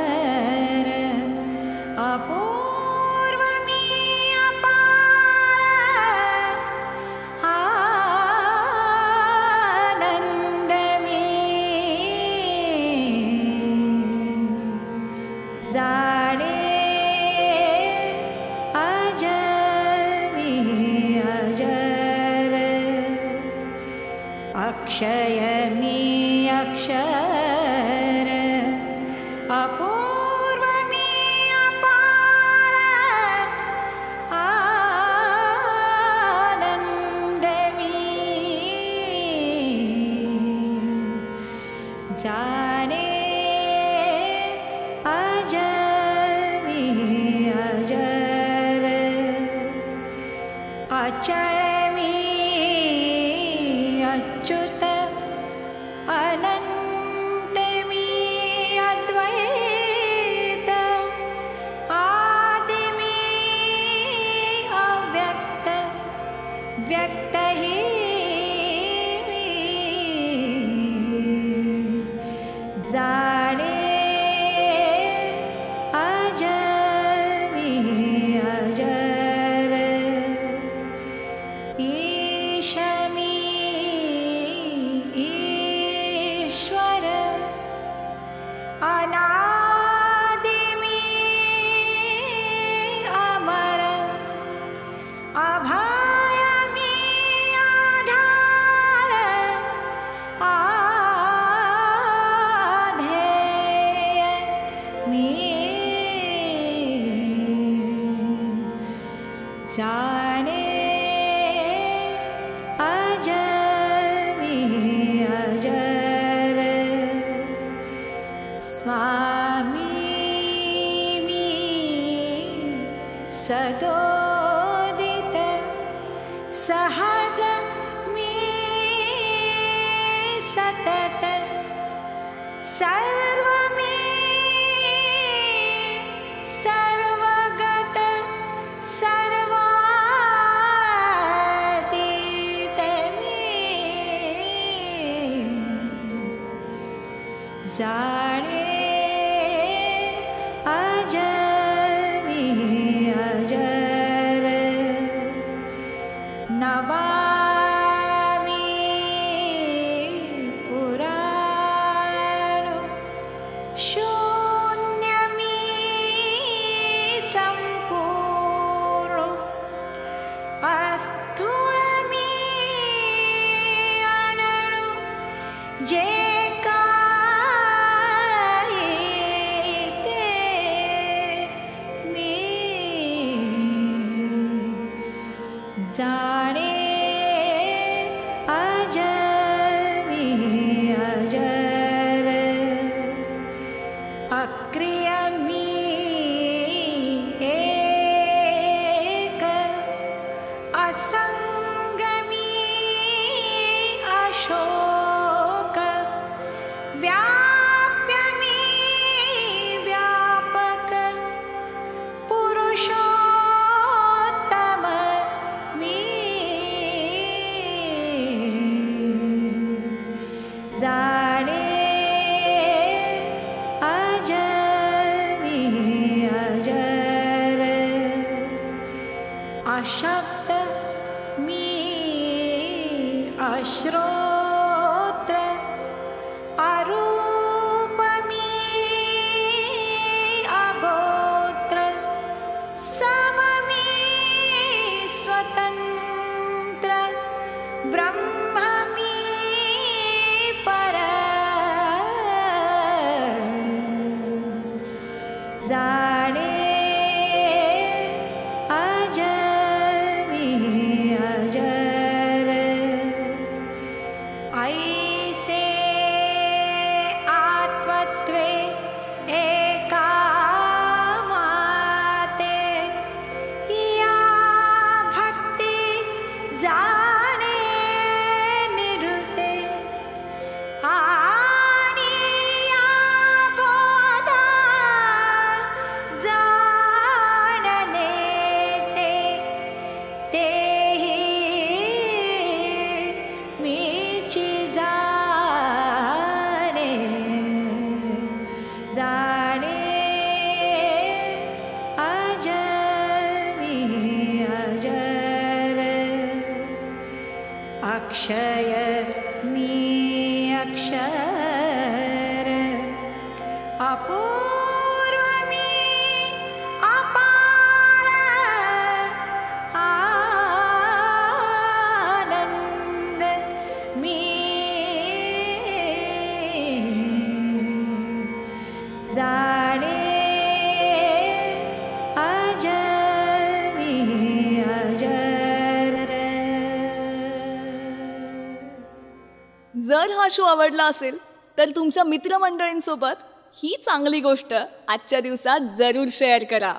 हा शो आवडला असेल तर तुमच्या मित्रमंडळींसोबत ही चांगली गोष्ट आजच्या दिवसात जरूर शेअर करा.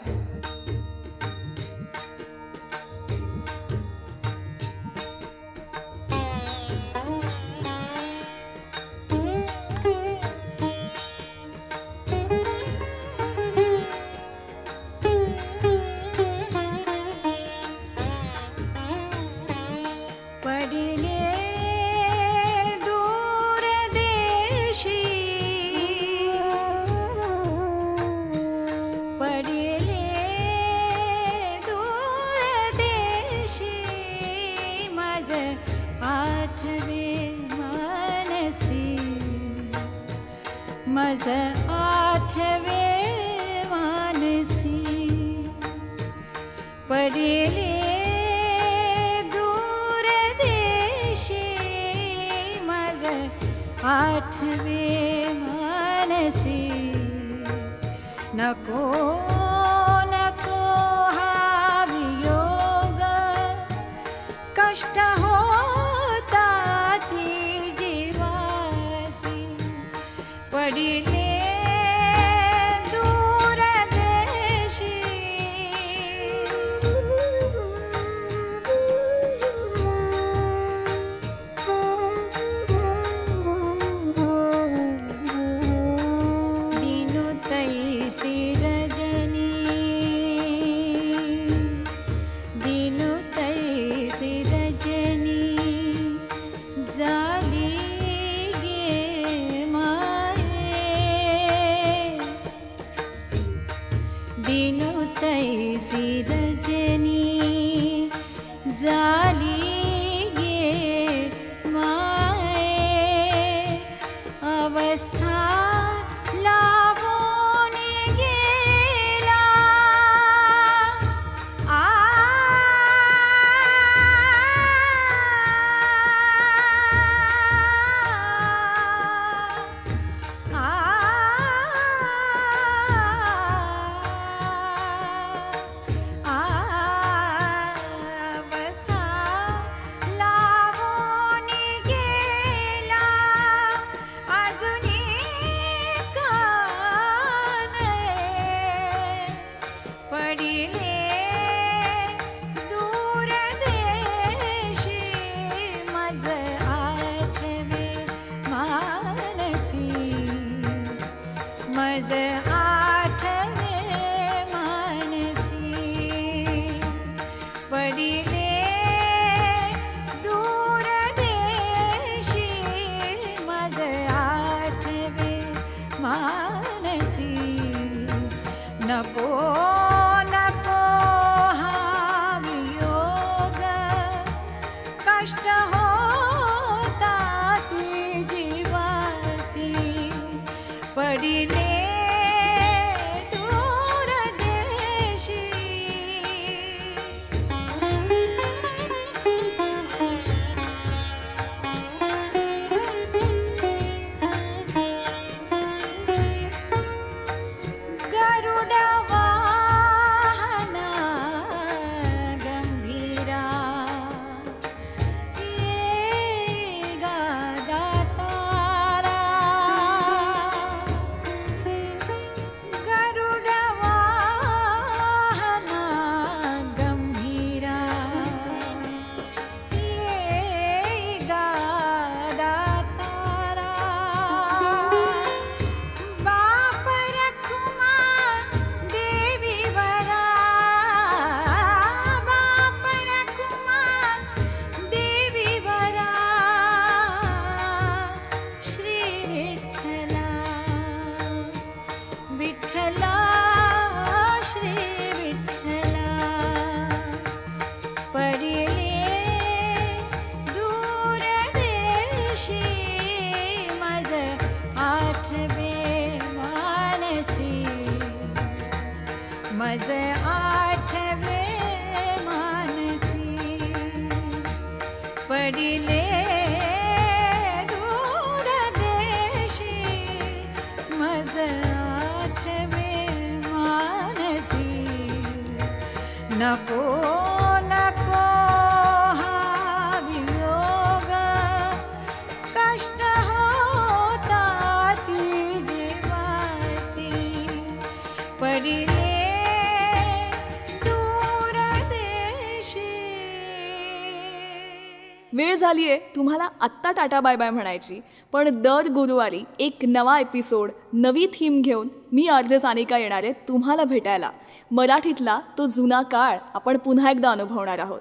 टाटा बाय बाय म्हणायची. पण दर गुरुवारी एक नवा एपिसोड नवी थीम घेऊन मी आर्ज सानिका येणार आहे तुम्हाला भेटायला. मराठीतला तो जुना काळ आपण पुन्हा एकदा अनुभवणार आहोत.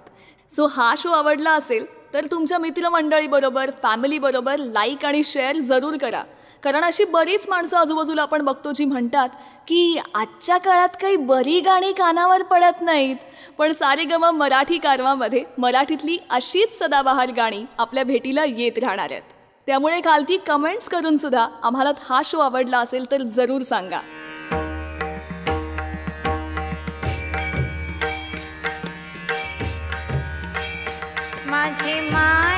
सो हा शो आवडला असेल तर तुमच्या मित्रमंडळीबरोबर फॅमिलीबरोबर लाईक आणि शेअर जरूर करा. कारण अशी बरीच माणसं आजूबाजूला आपण बघतो जी म्हणतात की आजच्या काळात काही बरी गाणी कानावर पडत नाहीत. पण सारेगमा मराठी कारवामध्ये मराठीतली अशीच सदाबहार गाणी आपल्या भेटीला येत राहणार आहेत. त्यामुळे खालती कमेंट्स करून सुद्धा आम्हाला हा शो आवडला असेल तर जरूर सांगा. माझे मा